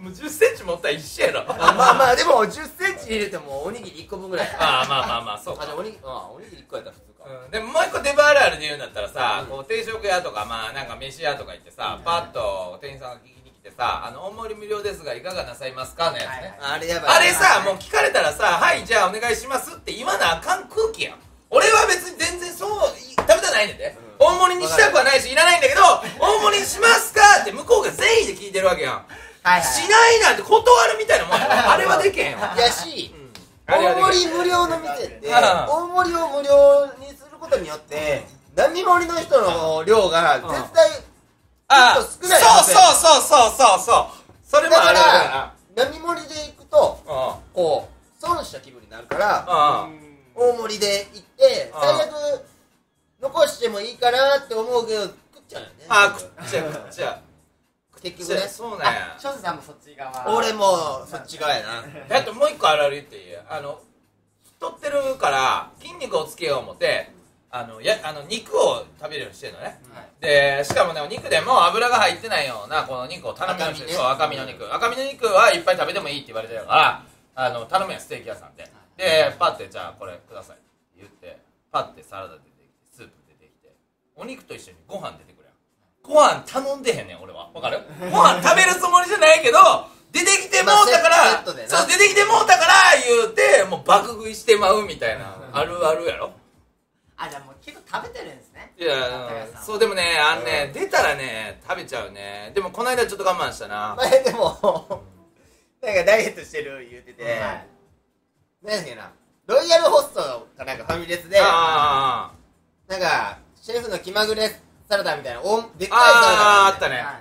もう1 0ンチ持ったら一緒やろ。あまあまあでも1 0ンチ入れてもおにぎり1個分ぐらい。ああまあまあまあそうか。あおにぎりあおにぎり1個やったら普通か。うんでももう一個デブあるあるで言うんだったらさ、うん。こう定食屋とかまあなんか飯屋とか行ってさ、パッと店員さんが聞きに来てさ「あの大盛り無料ですがいかがなさいますか?」のやつね、あれやばいあれさもう聞かれたらさ「はいじゃあお願いします」って言わなあかん空気やん。俺は別に全然そうい食べたないねんで、うん。大盛りにしたくはないしいらないんだけど「大盛りにしますか?」って向こうが善意で聞いてるわけやん、はいはい。しないなんて断るみたいなもんやろ。あれはでけへんわ。やしあれは大盛り無料の店ってうん。大盛りを無料にすることによって並盛りの人の量が絶対あちょっと少ないそうそうそうそうそうそう。それもだかある。あら並盛りで行くとこう損した気分になるからうん。うん大盛りで行ってうん。最悪残してもいいかなって思うけど食っちゃうよね。あー食っちゃう食っちゃう結局ね。そうね。あ庄司さんもそっち側。俺もそっち側やな。あともう一個あるある言っていいあの太ってるから筋肉をつけよう思ってあのやあの肉を食べるようにしてるのね。はい。でしかもねお肉でも油が入ってないようなこの肉を頼むようにしてるそう赤身の肉。赤身の肉はいっぱい食べてもいいって言われてるからあの頼むやんステーキ屋さんででパッてじゃあこれくださいって言ってパッてサラダ出てきてスープ出てきてお肉と一緒にご飯出てくる。やんご飯頼んでへんねん俺は。わかる？ご飯食べるつもりじゃないけど出てきてもうたかまあらセットでな。そう出てきてもうたから言うてもう爆食いしてまうみたいなあるあるやろ？あじゃあもう結構食べてるんですね。いやそうでもねあのね出たらね食べちゃうね。でもこの間ちょっと我慢したな。前でも なんかダイエットしてる言うてて、はい。何やっけな？ロイヤルホストかなんかファミレスで。あなんかシェフの気まぐれサラダみたいな。おんでっーかいサラダがあーあったね。は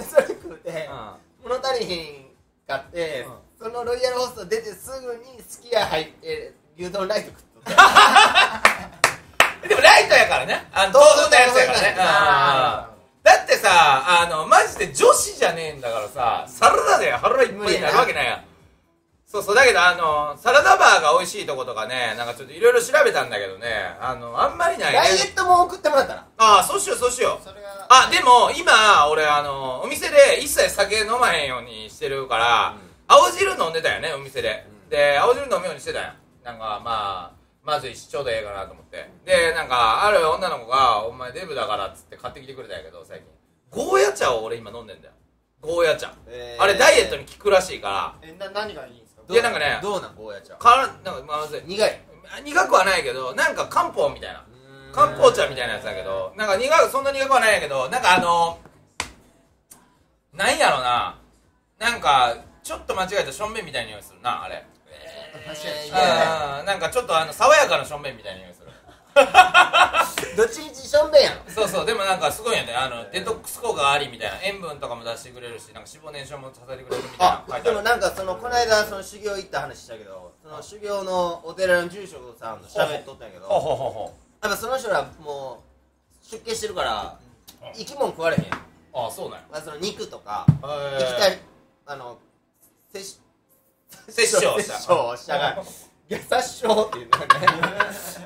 い。それ食うてう物足りひんかって、うん。そのロイヤルホスト出てすぐにすき家入って牛丼ライト食っとった。ん でもライトやからね。あの糖分のやつやからね。だってさあのマジで女子じゃねえんだからさサラダで腹いっぱいになるわけないやんそうそうだけどあのサラダバーが美味しいとことかねなんかちょっといろいろ調べたんだけどねあのあんまりないね。ダイエットも送ってもらったらああそうしようそうしよう。それはあでも今俺あのお店で一切酒飲まへんようにしてるから、青汁飲んでたよねお店で、うん。で青汁飲むようにしてたやんなんかまあまず一ちょうどええかなと思って。でなんかある女の子が「お前デブだから」っつって買ってきてくれたんやけど最近。ゴーヤ茶を俺今飲んでんだよ。ゴーヤ茶、えー。あれダイエットに効くらしいから。えな何がいいいやなんかねどうなんゴーヤ茶からなんかまずい。苦い。苦くはないけどなんか漢方みたいな。漢方茶みたいなやつだけどなんか苦くそんな苦くはないんやけどなんかあのなんやろな。なんかちょっと間違えたしょんべんみたいな匂いするなあれ。確かにいやうんなんかちょっとあの爽やかなしょんべんみたいな匂い どっちみちしょんべんやろそうそうでもなんかすごいよね。あのデトックス効果ありみたいな。塩分とかも出してくれるしなんか脂肪燃焼も支えてくれるみたいな。あでも書いてある。なんかそのこの間その修行行った話したけどその修行のお寺の住職さんと喋っとったんやけどほうほうほうほやっぱその人らもう出家してるから生き物食われへん。やん、うあそうなんや。まあ、その肉とか生きたいあの摂摂取をした。摂取をしたが いや殺傷っていうのね。で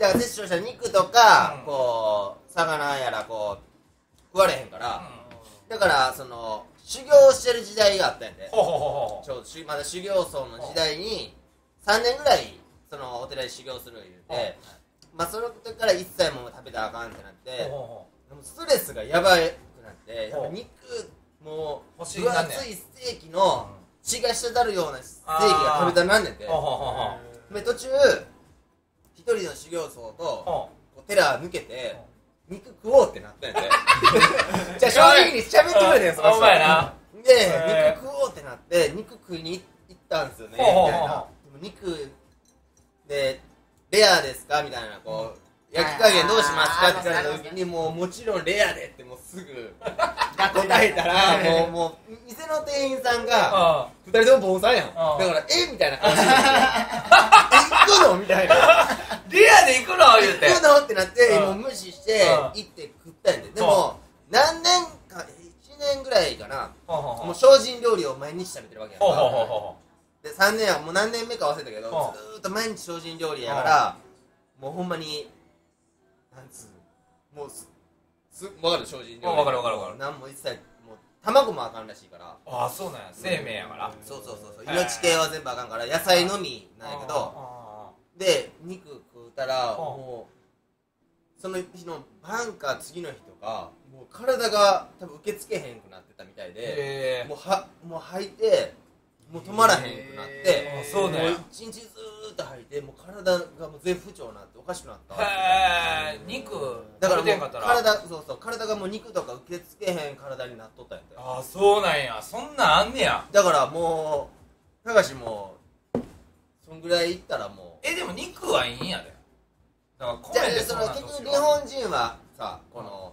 だから摂取した肉とか、うん。こう魚やらこう食われへんから、だからその修行してる時代があったんやでちょうどしまだ修行僧の時代に3年ぐらいそのお寺で修行する言うて、まあその時から一切もう食べたらあかんってなって、でもストレスがやばくなってやっぱ肉もう分厚いステーキの血が滴るようなステーキが食べたらなんねんて。途中一人の修行僧とほお寺抜けて肉食おうってなったんやて。じゃあ正直に喋ってくれねんその人。な。でへー。肉食おうってなって肉食いに行ったんですよねみたいな。肉でレアですか？みたいなこう焼き加減どうしますかって聞かれた時にもうもちろんレアでってもうすぐ答えたら もうもう店の店員さんが う二人とも坊さん。やんだからえみたいな顔しててえ行くの？みたいな。んリアで行くの？言うて行くのってなってうん。もう無視してうん。行って食ったんやででも何年か1年ぐらいかな。もう精進料理を毎日食べてるわけやか。ほで3年はもう何年目か忘れたけどうん。ずーっと毎日精進料理やからもうほんまになんつうもうすす分かる？精進料理。うんわかるわかるわかる。何も一切もう卵もあかんらしいから。ああそうなんや。生命やから。そうそうそうそう。命系は全部あかんから野菜のみなんやけど。どで肉食うたらうん。もうその日の晩か次の日とかもう体が多分受け付けへんくなってたみたいでへえもうはもう吐いてもう止まらへんくなってそうなんやもう一日ずーっと吐いてもう体がもう絶不調になっておかしくなったへえ肉だからもう体そうそう体がもう肉とか受け付けへん体になっとったんやてああそうなんや。そんなんあんねや。だからもう高橋もそんぐらいいったらもう。えでも肉はいいんやで。だからじゃあ米でその結局日本人はさこの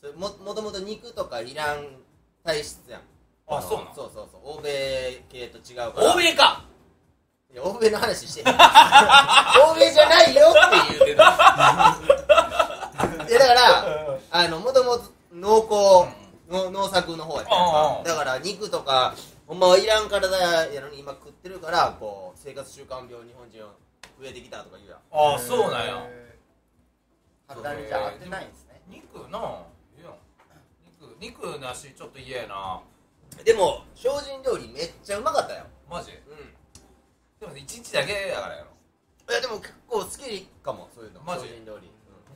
それももともと肉とかいらん体質やんあそうなん？そうそうそう。欧米系と違うから。欧米か！いや欧米の話して 欧米じゃないよって言うてるいやだからあのもともと農耕の農作の方やった。だから肉とかほんまはいらん体やのに今食ってるからこう生活習慣病日本人は増えてきたとか言うやん。ああそうなんや。肌にじゃあ合ってないんですね。肉なええやん。肉肉なしちょっと嫌やなでも精進料理めっちゃうまかったよ。マジ？うん。でも一日だけやからやろ。いやでも結構好きかもそういうの。マジ？精進料理、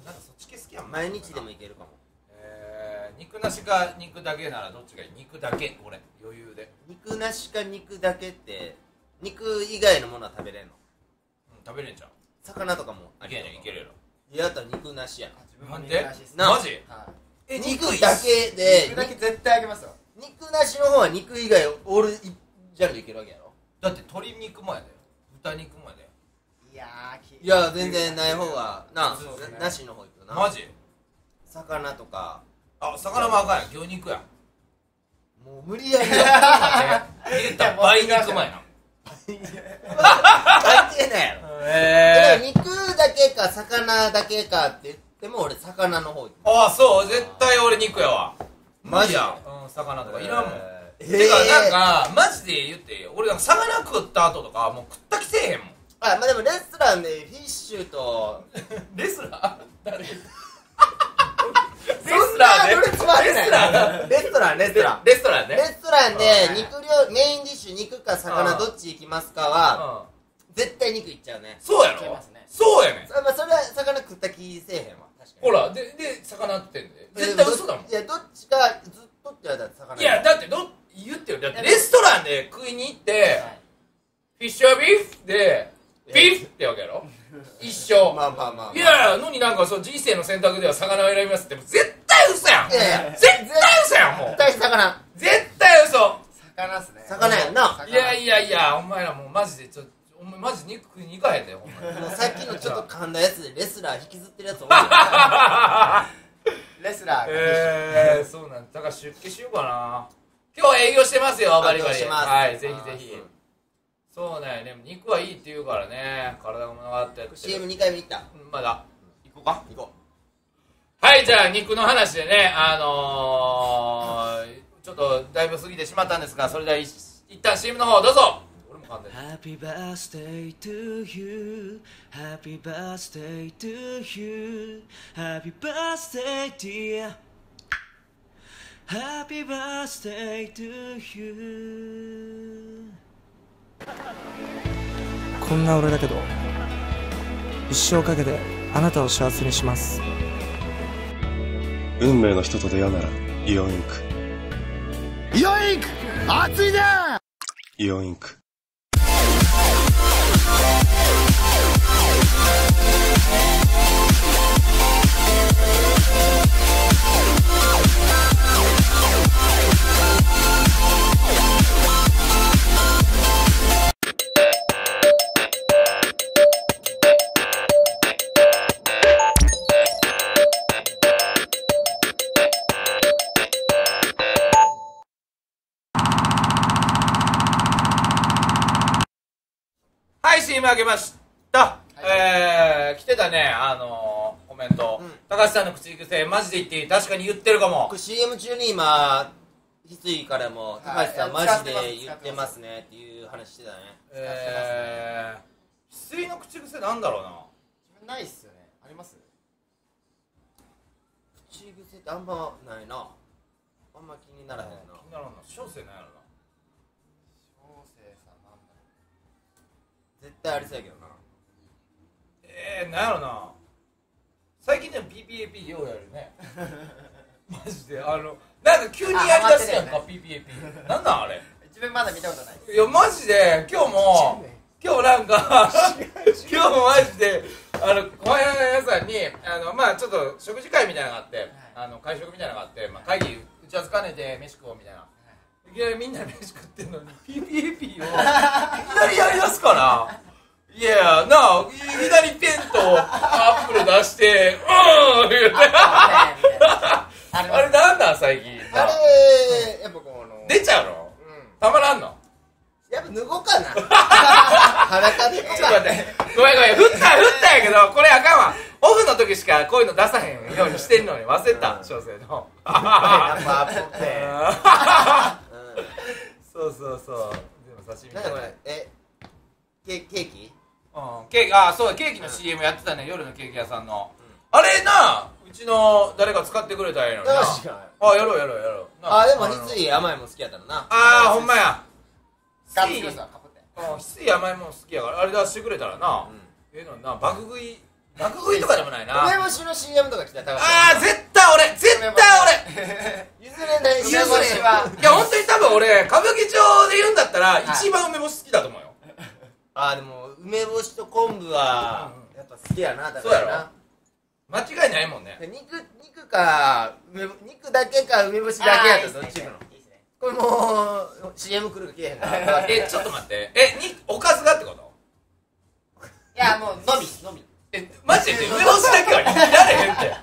なんかそっち系好きやうん毎日でもいけるかも。えー、肉なしか肉だけならどっちがいい？肉だけ俺。余裕で、肉なしか肉だけって肉以外のものは食べれんの？うん、食べれんじゃん魚とかもあいりけるいけるやろ。いやだったら肉なしやあ自分もなんで？肉なしっマジ？はいえ肉だけで肉だけ絶対あげますよ肉なしの方は肉以外オールジャンルいけるわけやろ？だって鶏肉もやで。豚肉もやで。いやーきいや全然ない方がなそうなしの方いくな。マジ？魚とか。あ魚もあかんや。ん牛肉や。んもう無理やりよ言ったら倍肉前な。関係ないやろ。え肉だけか魚だけかって言っても俺魚の方行く。ああそう。絶対俺肉やわマジやうん魚とかいらんもん、えてかなんかマジで言って俺なんか魚食った後とかもう食った気せえへんもん。あまあでもレストランでフィッシュと。レスラー？誰？レスラーレストランレストランレストランね。レストランでうん肉料メインディッシュ肉か魚うん。どっち行きますかはうん。絶対肉いっちゃうね。そうやろ？そうやねん。そ,、まあ、それは魚食った気せえへんわほらでで魚ってんで。絶対嘘だもん。いやどっちかずっとって言われたら魚。いやだってど言ってよ。だってレストランで食いに行ってフィッシュはビーフでビーフってわけやろ？一生まあまあまあ、まあ、いやいやのになんかそう人生の選択では魚を選びますって。絶対嘘やん。いやいや。絶対嘘やんもう。絶対魚。絶対嘘。魚っすね。魚やんな。魚いやいやいやお前らもうマジでちょお前マジ肉食いに行かへんでほんまに。もうさっきのちょっと噛んだやつでレスラー引きずってるやつ多いよ。レスラーがえー、そうなん。だから出家しようかな。今日営業してますよバリバリ。します。はいぜひぜひ。うんそうなんやね。肉はいいって言うからね。体が物語ってやってる CM2 回目行った。うんまだ。行こうか。行こはいじゃあ肉の話でねあのー、ちょっとだいぶ過ぎてしまったんですがそれでは一一旦 CM の方どうぞ俺も噛んでる Happy birthday to you Happy birthday to you Happy birthday dear Happy birthday to you こんな俺だけど一生かけてあなたを幸せにします運命の人と出会うならイオンインクイオンインク熱いなイオンインクはい CM あげました、たねあのー、コメント、うん。高橋さんの口癖マジで言っていい。確かに言ってるかも。う CM 中に今翡翠からも高はい。橋さんマジで言ってますねっていう話してたね。えー、翡翠の口癖なんだろうな。自分ないっすよね。あります？口癖ってあんまないな。あんま気にならへんな。気にならんな。小生なんやろな。小生さんなんだろ絶対ありそうやけどなえー、なんやろな。最近でも PPAP ようやるね。マジで。あのなんか急にやりだすやんか、あ PPAP なんなんあれ？う自分まだ見たことない。いやマジで。今日も今日なんか今日もマジであの後輩の皆さんにあのまあちょっと食事会みたいなのがあって、あの会食みたいなのがあって、まあ、会議打ち合わせ兼ねて飯食おうみたいな。い。きなりみんなで飯食ってんのに PPAP をいきなりやりだすからいやなあ左ペンとアップル出してうん言うて。あれなんなん最近。あれやっぱこの出ちゃうの？うん。たまらんの？やっぱ脱ごうかな。裸で。ちょっと待って。ごめんごめん。振った振ったんやけどこれあかんわ。オフの時しかこういうの出さへんようにしてんのに。忘れた小生の。やっぱアップってそうそうそう。でも刺身なんだこれえケケーキ？うん、ケーキああそうだケーキの CM やってたね夜のケーキ屋さんの、あれなうちの誰か使ってくれたらええのにな。確かあやろうやろうやろう。なあでものひつい甘いもん好きやったのな。ああほんまや。ガッツリさかぶって。うんひつい甘いもん好きやからあれ出してくれたらな、ええのにな爆食い爆食いとかでもないな。梅干しの CM とか来たらああ絶対俺絶対俺。譲れない譲れ梅干しはい。や本当に多分俺歌舞伎町で言うんだったら一番梅干し好きだと思うよ、あーでも梅干しと昆布はやっぱ好きやな高橋そうやろ。な。間違いないもんね。肉肉か梅干肉だけか梅干しだけやったらどっち行くの？これもう CM 来るか来えへんから えちょっと待って。えにおかずがってこと？いやもうのみのみ。えマジで？梅干しだけはやれへんって。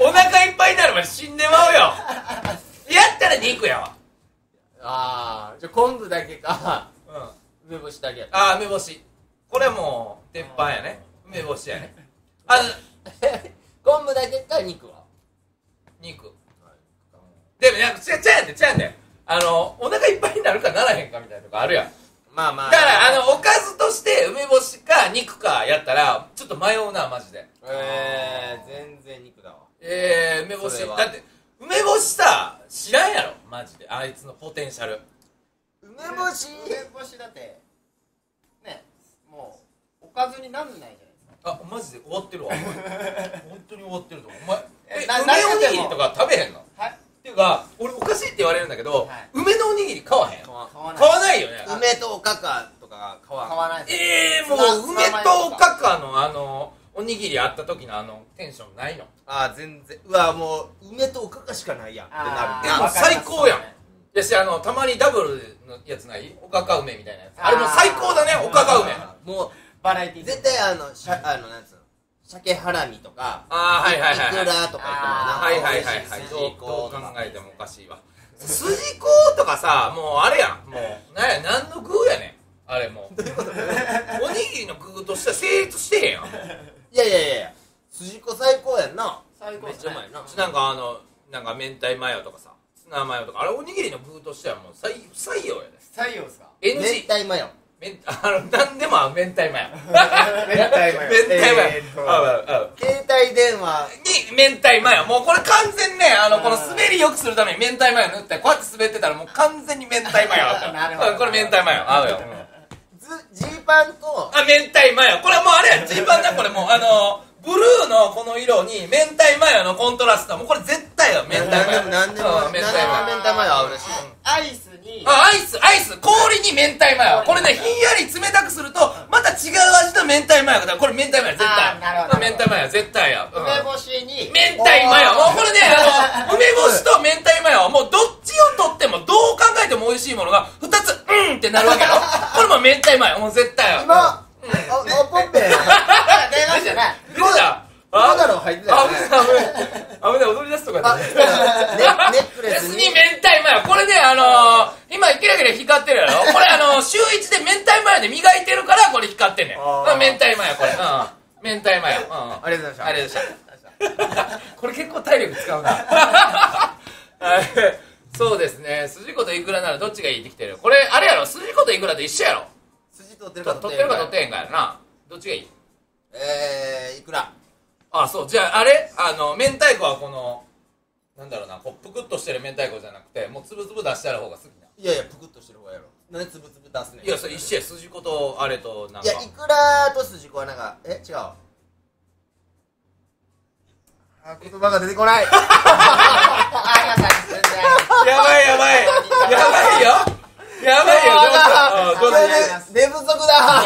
お腹いっぱいになるまで死んでまうよ。やったら肉やわ。ああじゃあ昆布だけかうん。あ梅干しだけやったあ梅干しこれもう鉄板やね。梅干しやね。あ昆布だけか肉は？肉。でもなんかちゃちゃうやんでちゃうやんであのお腹いっぱいになるかならへんかみたいなとこあるやん。まあまあ。だからあのおかずとして梅干しか肉かやったらちょっと迷うなマジで。えー、全然肉だわ。えー、梅干し。だって梅干しさ知らんやろマジで。あいつのポテンシャル。梅干し？梅干しだってねもうおかずになんないじゃないですか。あマジで終わってるわ。お 前本当に終わってると思う。お前え梅おにぎりとか食べへんの？はい。っていうか俺おかしいって言われるんだけど、はい。梅のおにぎり買わへん？買わん買わない。買わないよね。梅とおかかとか買わん買わないですえー、もう梅とおかかのあのおにぎりあった時のあのテンションないの？あー全然。うわもう梅とおかかしかないやんってなる。でも最高やんそうねやしあのたまにダブルのやつない？おかか梅みたいなやつ。あれもう最高だねおかか梅。あもうバラエティー。絶対あのしゃあのなんつうの？鮭ハラミとかあーはいはいはいい。くらとか言ってもやなはいはいはいはい。考えてもおかしいわ。筋子とかさもうあれやん。もうなんや何の具やねん。あれもう。おにぎりの具としては成立してへんやん。いやいやいやいや筋子最高やんな。最高めっちゃうまいな。なんかあのなんか明太マヨとかさツナマヨとかあれおにぎりの具としてはもう最不採用やね。採用ですか？NG 明太マヨ。めん あの何でも合う明太マヨ。明太マヨ。明太マヨ、携帯電話。に明太マヨ。もうこれ完全ねあのこの滑りよくするために明太マヨ塗ってこうやって滑ってたらもう完全に明太マヨ。なるほど。うんこれ明太マヨ。合うよ。ズジーパンとあ明太マヨ。これはもうあれやジーパンだ。これもうあのブルーのこの色に明太マヨのコントラスト。もうこれ絶対よ明太マヨ。何でもうん明太マヨ。何でも明太マヨ合うらしい。アイスに。あアイス。アイス氷に明太マヨ。これねひんやり冷たくするとまた違う味の明太マヨが出るこれ明太マヨ絶対。あーなるほど。明太マヨ絶対や、うん。梅干しに。明太マヨ。もうこれねあの梅干しと明太マヨもうどっちを取ってもどう考えても美味しいものが2つうんってなるわけよ。これも明太マヨ。もう絶対よ。今ああポッペン あ出ましたね出てたどうだろう入ってたよ危ねない危ない。危ない踊り出すとかあね。ネネックレスに。別に明太マヨ。これねあのー、今キラキラ光ってるやろ。これあのー、週一で明太マヨで磨いてるからこれ光ってんねん。明太マヨこれ。うん。明太マヨ。うん。ありがとうございましたありがとうございましたこれ結構体力使うな。はい。そうですね。筋子とイクラならどっちがいいってきてる？これあれやろ？筋子とイクラと一緒やろ？筋取ってる取かってるか取ってへんかやな。どっちがいい？えーいくら？あそう。じゃああれ？あの明太子はこのなんだろうなこうぷくっとしてる明太子じゃなくてもうつぶつぶ出してある方が好きな。いやいやぷくっとしてる方がやろ。なんでつぶつぶ出すねん。いやそれ一緒や筋子とあれとなんか。いやいくらと筋子はなんかえ？違う。あ言葉が出てこない。やばいやばい。やばいよやばいよどうぞ。どうぞ。今日ね寝不足だ。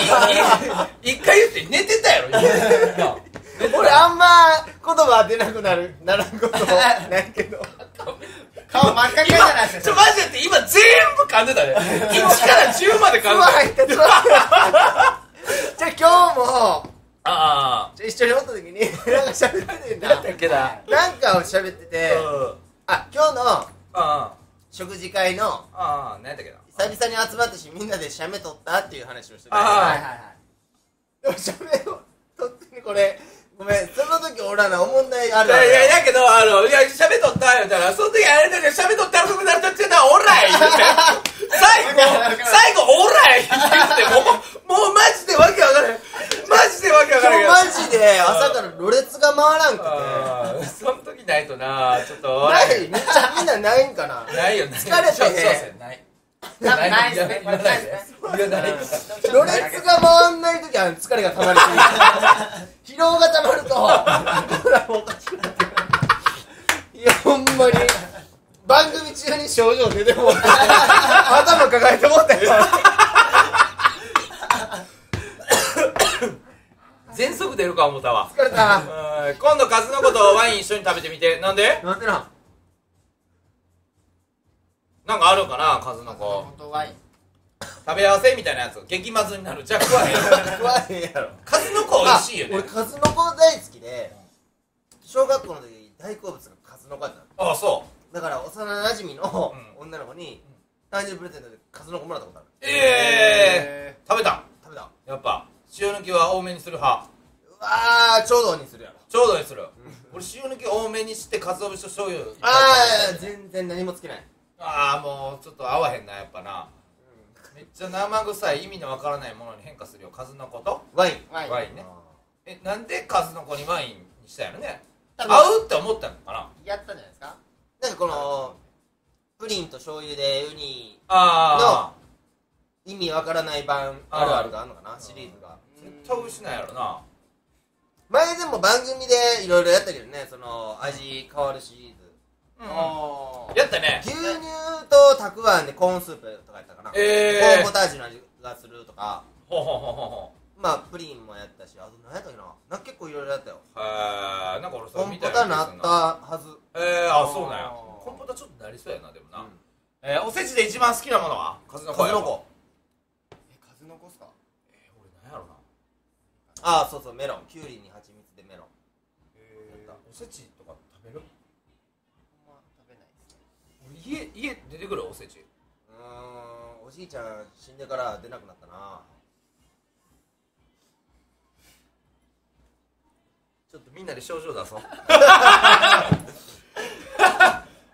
い 一回言って寝てたやろ今。俺あんま言葉出なくなるならんことないけど。顔真っ赤っかじゃないですか。ちょマジで今全部噛んでたね。1から10まで噛んでた。じゃあ今日もあじゃあ。一緒におった時になんか喋っててんな。あけだなんかを喋っててうん。あ今日のあ食事会のああ何やったっけな久々に集まったしみんなで写メ撮ったっていう話をしてた。あはいはいはい。でも写メを撮ってこれごめんその時俺らのお問題あるいやいやややけどあのいや喋っとった言うたらその時あれだけど喋っとったらそこなってたオーライ言うて最後最後オーライ言ってもうもうマジでわけわからへんて朝からろれつが回らんくて。その時ないとなちょっと。ないめっちゃみんなないんかな。ないよね。疲れてそうそうそうないないです。ねいやないです。いやないろれつが回んない時は疲れがたまりす。ぎて疲労がたまるとほらおかしくなっていやほんまに番組中に症状出てもうて頭抱えてもうて全速出るか思ったわ疲れた今度数の子とワイン一緒に食べてみてなんでなんでなんなんかあるんかな数の子食べ合わせみたいなやつ。激まずになる。じゃあ食わへん食わへんやろ。数の子美味しいよね。俺数の子大好きで小学校の時大好物が数の子やったのああそう。だから幼馴染のう女の子に誕生日プレゼントで数の子もらったことある。ええ食べた食べた。やっぱ塩抜きは多めにする派。うわーちょうどにするやろ。ちょうどにする。俺塩抜き多めにして鰹節と醤油。ああ全然何もつけないああもうちょっと合わへんなやっぱな。めっちゃ生臭い意味のわからないものに変化するよ数の子と。ワイン。ワイン。ワインね。えなんで数の子にワインにしたんやろね？合うって思ったのかな？やったんじゃないですか？なんかこのプリンと醤油でウニああ意味わからない版あるあるがあるのかな？シリーズが。絶対美味しないやろな。前でも番組でいろいろやったけどねその味変わるシリーズやったね。牛乳とたくあんでコーンスープとかやったかな、えー。コーンポタージュの味がするとか。ほうほうほうほまあプリンもやったしあと何やったっけな。なんか結構いろいろやったよ。うへえなんか俺そコンれ見たポタなったはずえー、あそうなんや。コンポタちょっとなりそうやなでもな、えー、おせちで一番好きなものは？数の子や数の子え数の子っすか？えー、俺なんやろな。ああそうそうメロン。キュウリに蜂蜜でメロン。やった。おせちとか食べるほんま食べないですね俺家家出てくる？おせち。うーんおじいちゃん死んでから出なくなったな。ちょっとみんなで症状出そう。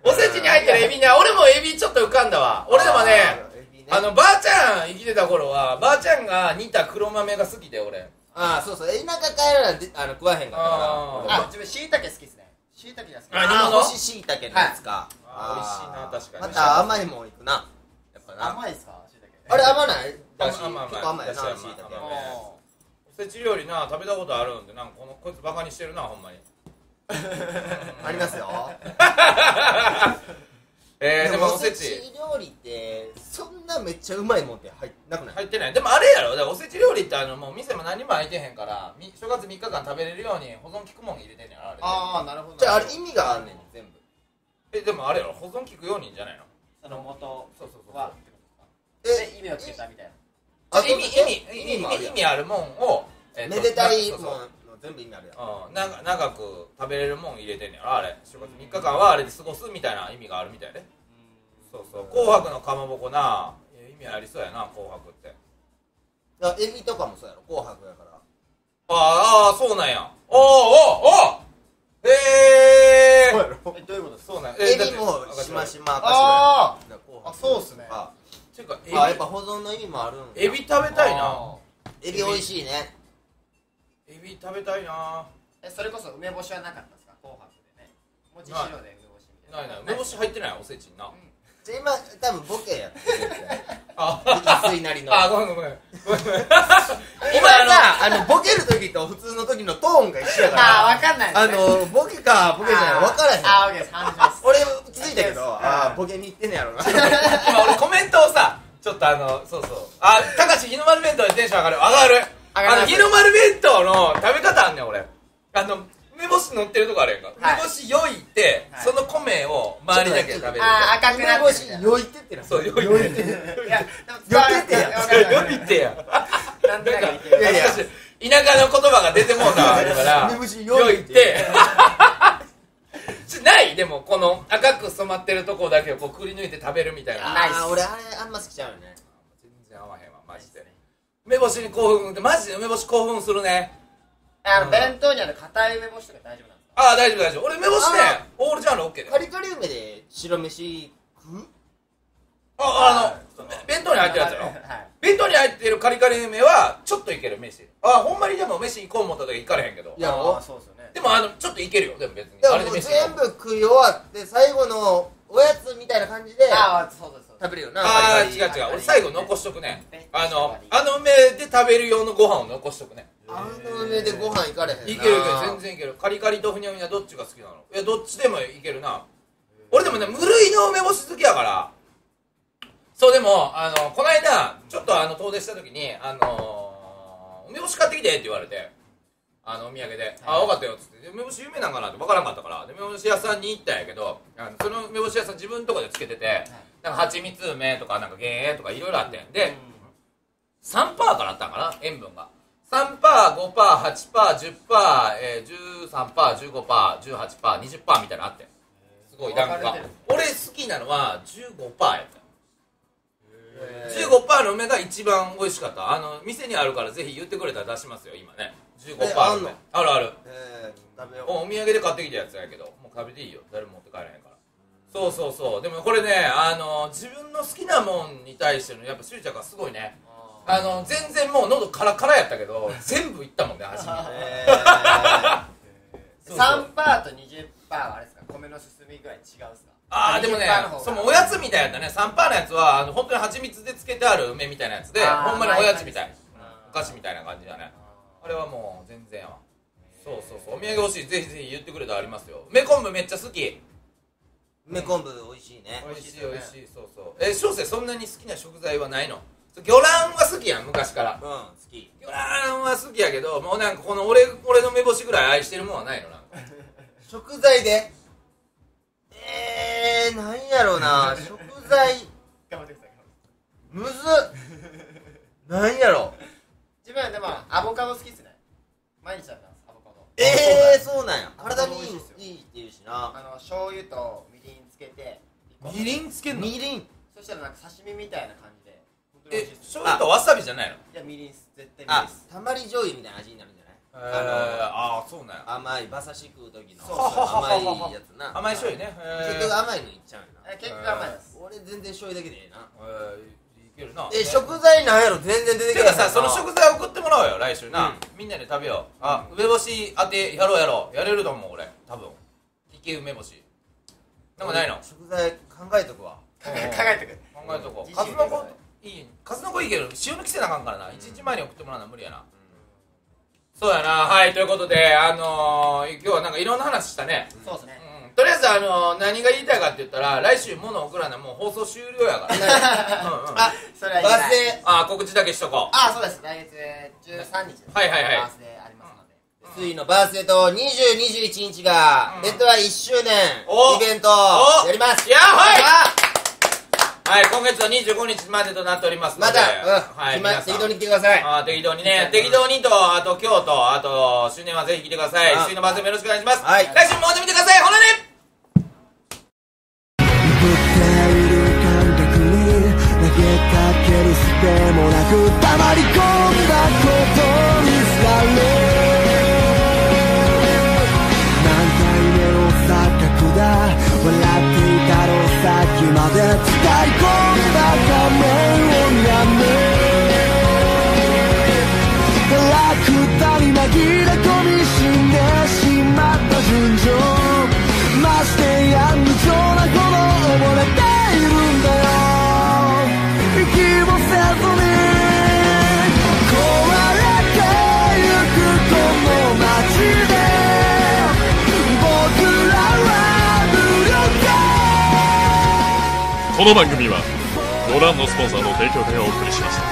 おせちに入ってるエビね俺もエビちょっと浮かんだわ。俺でもねあのばあちゃん生きてた頃はばあちゃんが煮た黒豆が好きで俺。ああそうそう。田舎帰らなであの食わへんかったから。あ自分しいたけ好きですね。しいたけが好き。あ煮あ物？あ干し椎茸のやつか、美味しいな確かに。また甘いもんいくな。やっぱな。甘いっすか？しいたけあれ甘ない？だし。結構甘いよなだし甘い椎茸。甘いおおせち料理な食べたことあるんでなんかこのこいつバカにしてるなほんまに。ありますよ。えー、でもおおせせちち料理ってそんなめっちゃうまいもんって入っなくない？入ってない。でもあれやろ？だからおせち料理ってあのもう店も何も開いてへんからみ正月3日間食べれるように保存効くもん入れてんねんあれああなるほど。じゃああれ意味があんねん全部えでもあれやろ？保存効くようにじゃないの？その元そうそうそうはってことですかえで意味をつけたみたいな。あ意味意味え意味意味あるもんを、えっとめでたいもんの全部意味あるやん。うん、長長く食べれるもん入れてんねんあれ。正月3日間はあれで過ごすみたいな意味があるみたいでそうそう。紅白のかまぼこな。意味ありそうやな紅白って。あエビとかもそうやろ？紅白やから。ああそうなんや。おおおおへえそうやろ？えどういうことですか？そうなんエビもしましまかあしら紅白あそうっすね。あていうかあやっぱ保存の意味もあるんやエビ食べたいな。エビ美味しいね。エビ食べたいな。えそれこそ梅干しはなかったですか？紅白でね。もち白で梅干しみたな。いいなない。梅干し入ってない？おせちになじゃ今多分ボケやってあ。一水なりの。あごめんごめん。ごめんごめん。今さあのボケる時と普通の時のトーンが一緒やから。あーわかんないですあねのボケかボケじゃない分からへん。あーオッケーです。反応します。俺気づいたけどうんああボケに行ってんねやろな。今俺コメントをさちょっとあのそうそう。あ高橋日の丸弁当でテンション上がる。上がる。上がります。あの日の丸弁当の食べ方あんねん俺。あの梅干し乗ってるとこあるやんか、はい。梅干し溶いて、はい。その米を周りだけ食べるあ赤くな。って。るよいてってなそう溶いて。いやでも避けてや。わかるわかるわかる。溶いてや。なんとなくいやいや。田舎の言葉が出てもうたわだから。梅干し溶い溶いて。て ないでもこの赤く染まってるとこだけをこうくり抜いて食べるみたいな。ナイスあー俺あれあんま好きちゃうよね。全然合わへんわマジで。梅干しに興奮ってマジで梅干し興奮するねあの弁当にある硬い梅干しとか大丈夫なんですか？ああ大丈夫大丈夫。俺梅干しねあオールジャンル OK でカリカリ梅で白飯食う？ああの弁当に入ってるやつやろ。はい。弁当に入ってるカリカリ梅はちょっといける飯。あほんまにでも飯行こう思った時行かれへんけど。いやそうですよね。でもあのちょっといけるよでも別に。でももうあれで飯全部食い終わって最後のおやつみたいな感じでああそうですそう。です食べるよな。ああ違う違う。俺最後残しとくね。べあのあの梅で食べる用のご飯を残しとくねあの上でご飯行かれへんな。いけるいける全然いける。カリカリとふにゃふにゃどっちが好きなの？いやどっちでもいけるな。俺でもね無類の梅干し好きやから。そうでもあのこの間ちょっとあの遠出した時にあのー梅干し買ってきてって言われて。あのお土産で「あ分かったよ」っつって。で梅干し有名なんかなって。分からんかったから。で梅干し屋さんに行ったんやけどあのその梅干し屋さん自分のとこでつけててなんか蜂蜜梅とかなんか減塩とかいろいろあって。ん。で3%からあったんかな塩分が 3%5%8%10%、えー、13%15%18%20% みたいなのあって。すごい段階分か俺好きなのは15%やった。15%の梅が一番美味しかった。あの店にあるからぜひ言ってくれたら出しますよ今ね。15%えあるある。お土産で買ってきたやつやけど。もう食べていいよ。誰も持って帰らへんから。そうそうそう。でもこれねあの自分の好きなもんに対してのやっぱ執着がすごいねあの全然もう喉カラカラやったけど 全部いったもんね初めえそうそう。3%パーと20%はあれですか？米の進み具合違うんですか？ああでもね20%の方が。そのおやつみたいやったね。3%のやつはあの本当に蜂蜜でつけてある梅みたいなやつでほんまにおやつみたい。お菓子みたいな感じだね。あれはもう全然やわ。そうそうそう。お土産欲しい。ぜひぜひ言ってくれたらありますよ。梅昆布めっちゃ好き。ー梅昆布美味しいね。美味しい美味しいそうそう。え小生そんなに好きな食材はないの？魚卵は好きやん昔から。うん好き。魚卵は好きやけどもうなんかこの俺俺の梅干しぐらい愛してるもんはないのなんか。食材で？えー、なんやろうな。食材。頑張ってください。むずっ。なんやろ。自分はでもアボカド好きっすね。毎日食べてますアボカド。えー、そうなんや。体にいいっすよ。いいいって言うしな。あの醤油とみりんつけてみりんつけんの？みりん。そしたらなんか刺身みたいな感じえ醤油とわさびじゃないの？いやみりん絶対みりんたまり醤油みたいな味になるんじゃない？えー、ああそうなんや。甘い馬刺し食う時のそうそう。甘いやつな。甘い醤油ね。結局甘いのいっちゃうよな。え結局甘いです。俺全然醤油だけでええな。えー、いけるな。え食材なんやろ。全然出ててかなその食材送ってもらおうよ来週な、うん。みんなで食べよう。あ梅干し当てやろうやろう。やれると思う俺。多分。利き梅干し。なんかないの？食材考えとくわ。考え考えてく。れ考えとこう。自数の子いい数の子いいけど塩抜きせなあかんからな。一日前に送ってもらうのは無理やな、そうやな。はいということであのー、今日はなんかいろんな話したね、そうですね。うん、とりあえずあのー、何が言いたいかって言ったら来週物送らなもう放送終了やから、うんうん、あそれはバス停あ告知だけしとこう。あそうです来月13日です。はいはいはい。バースデーありますので。水のバースデーと2021日が、うん。レッドは1周年お。イベントおやります。いやはい。あはい、今月は25日までとなっておりますので、また、はい、うん、今皆さん。適当に来てください。あー適当にね、適当に。と、あと今日と、あと、周年はぜひ来てください。あ周年の番宣もよろしくお願いします。はい。来週もお見てください。ほなねだこの番組はご覧のスポンサーの提供でお送りしました。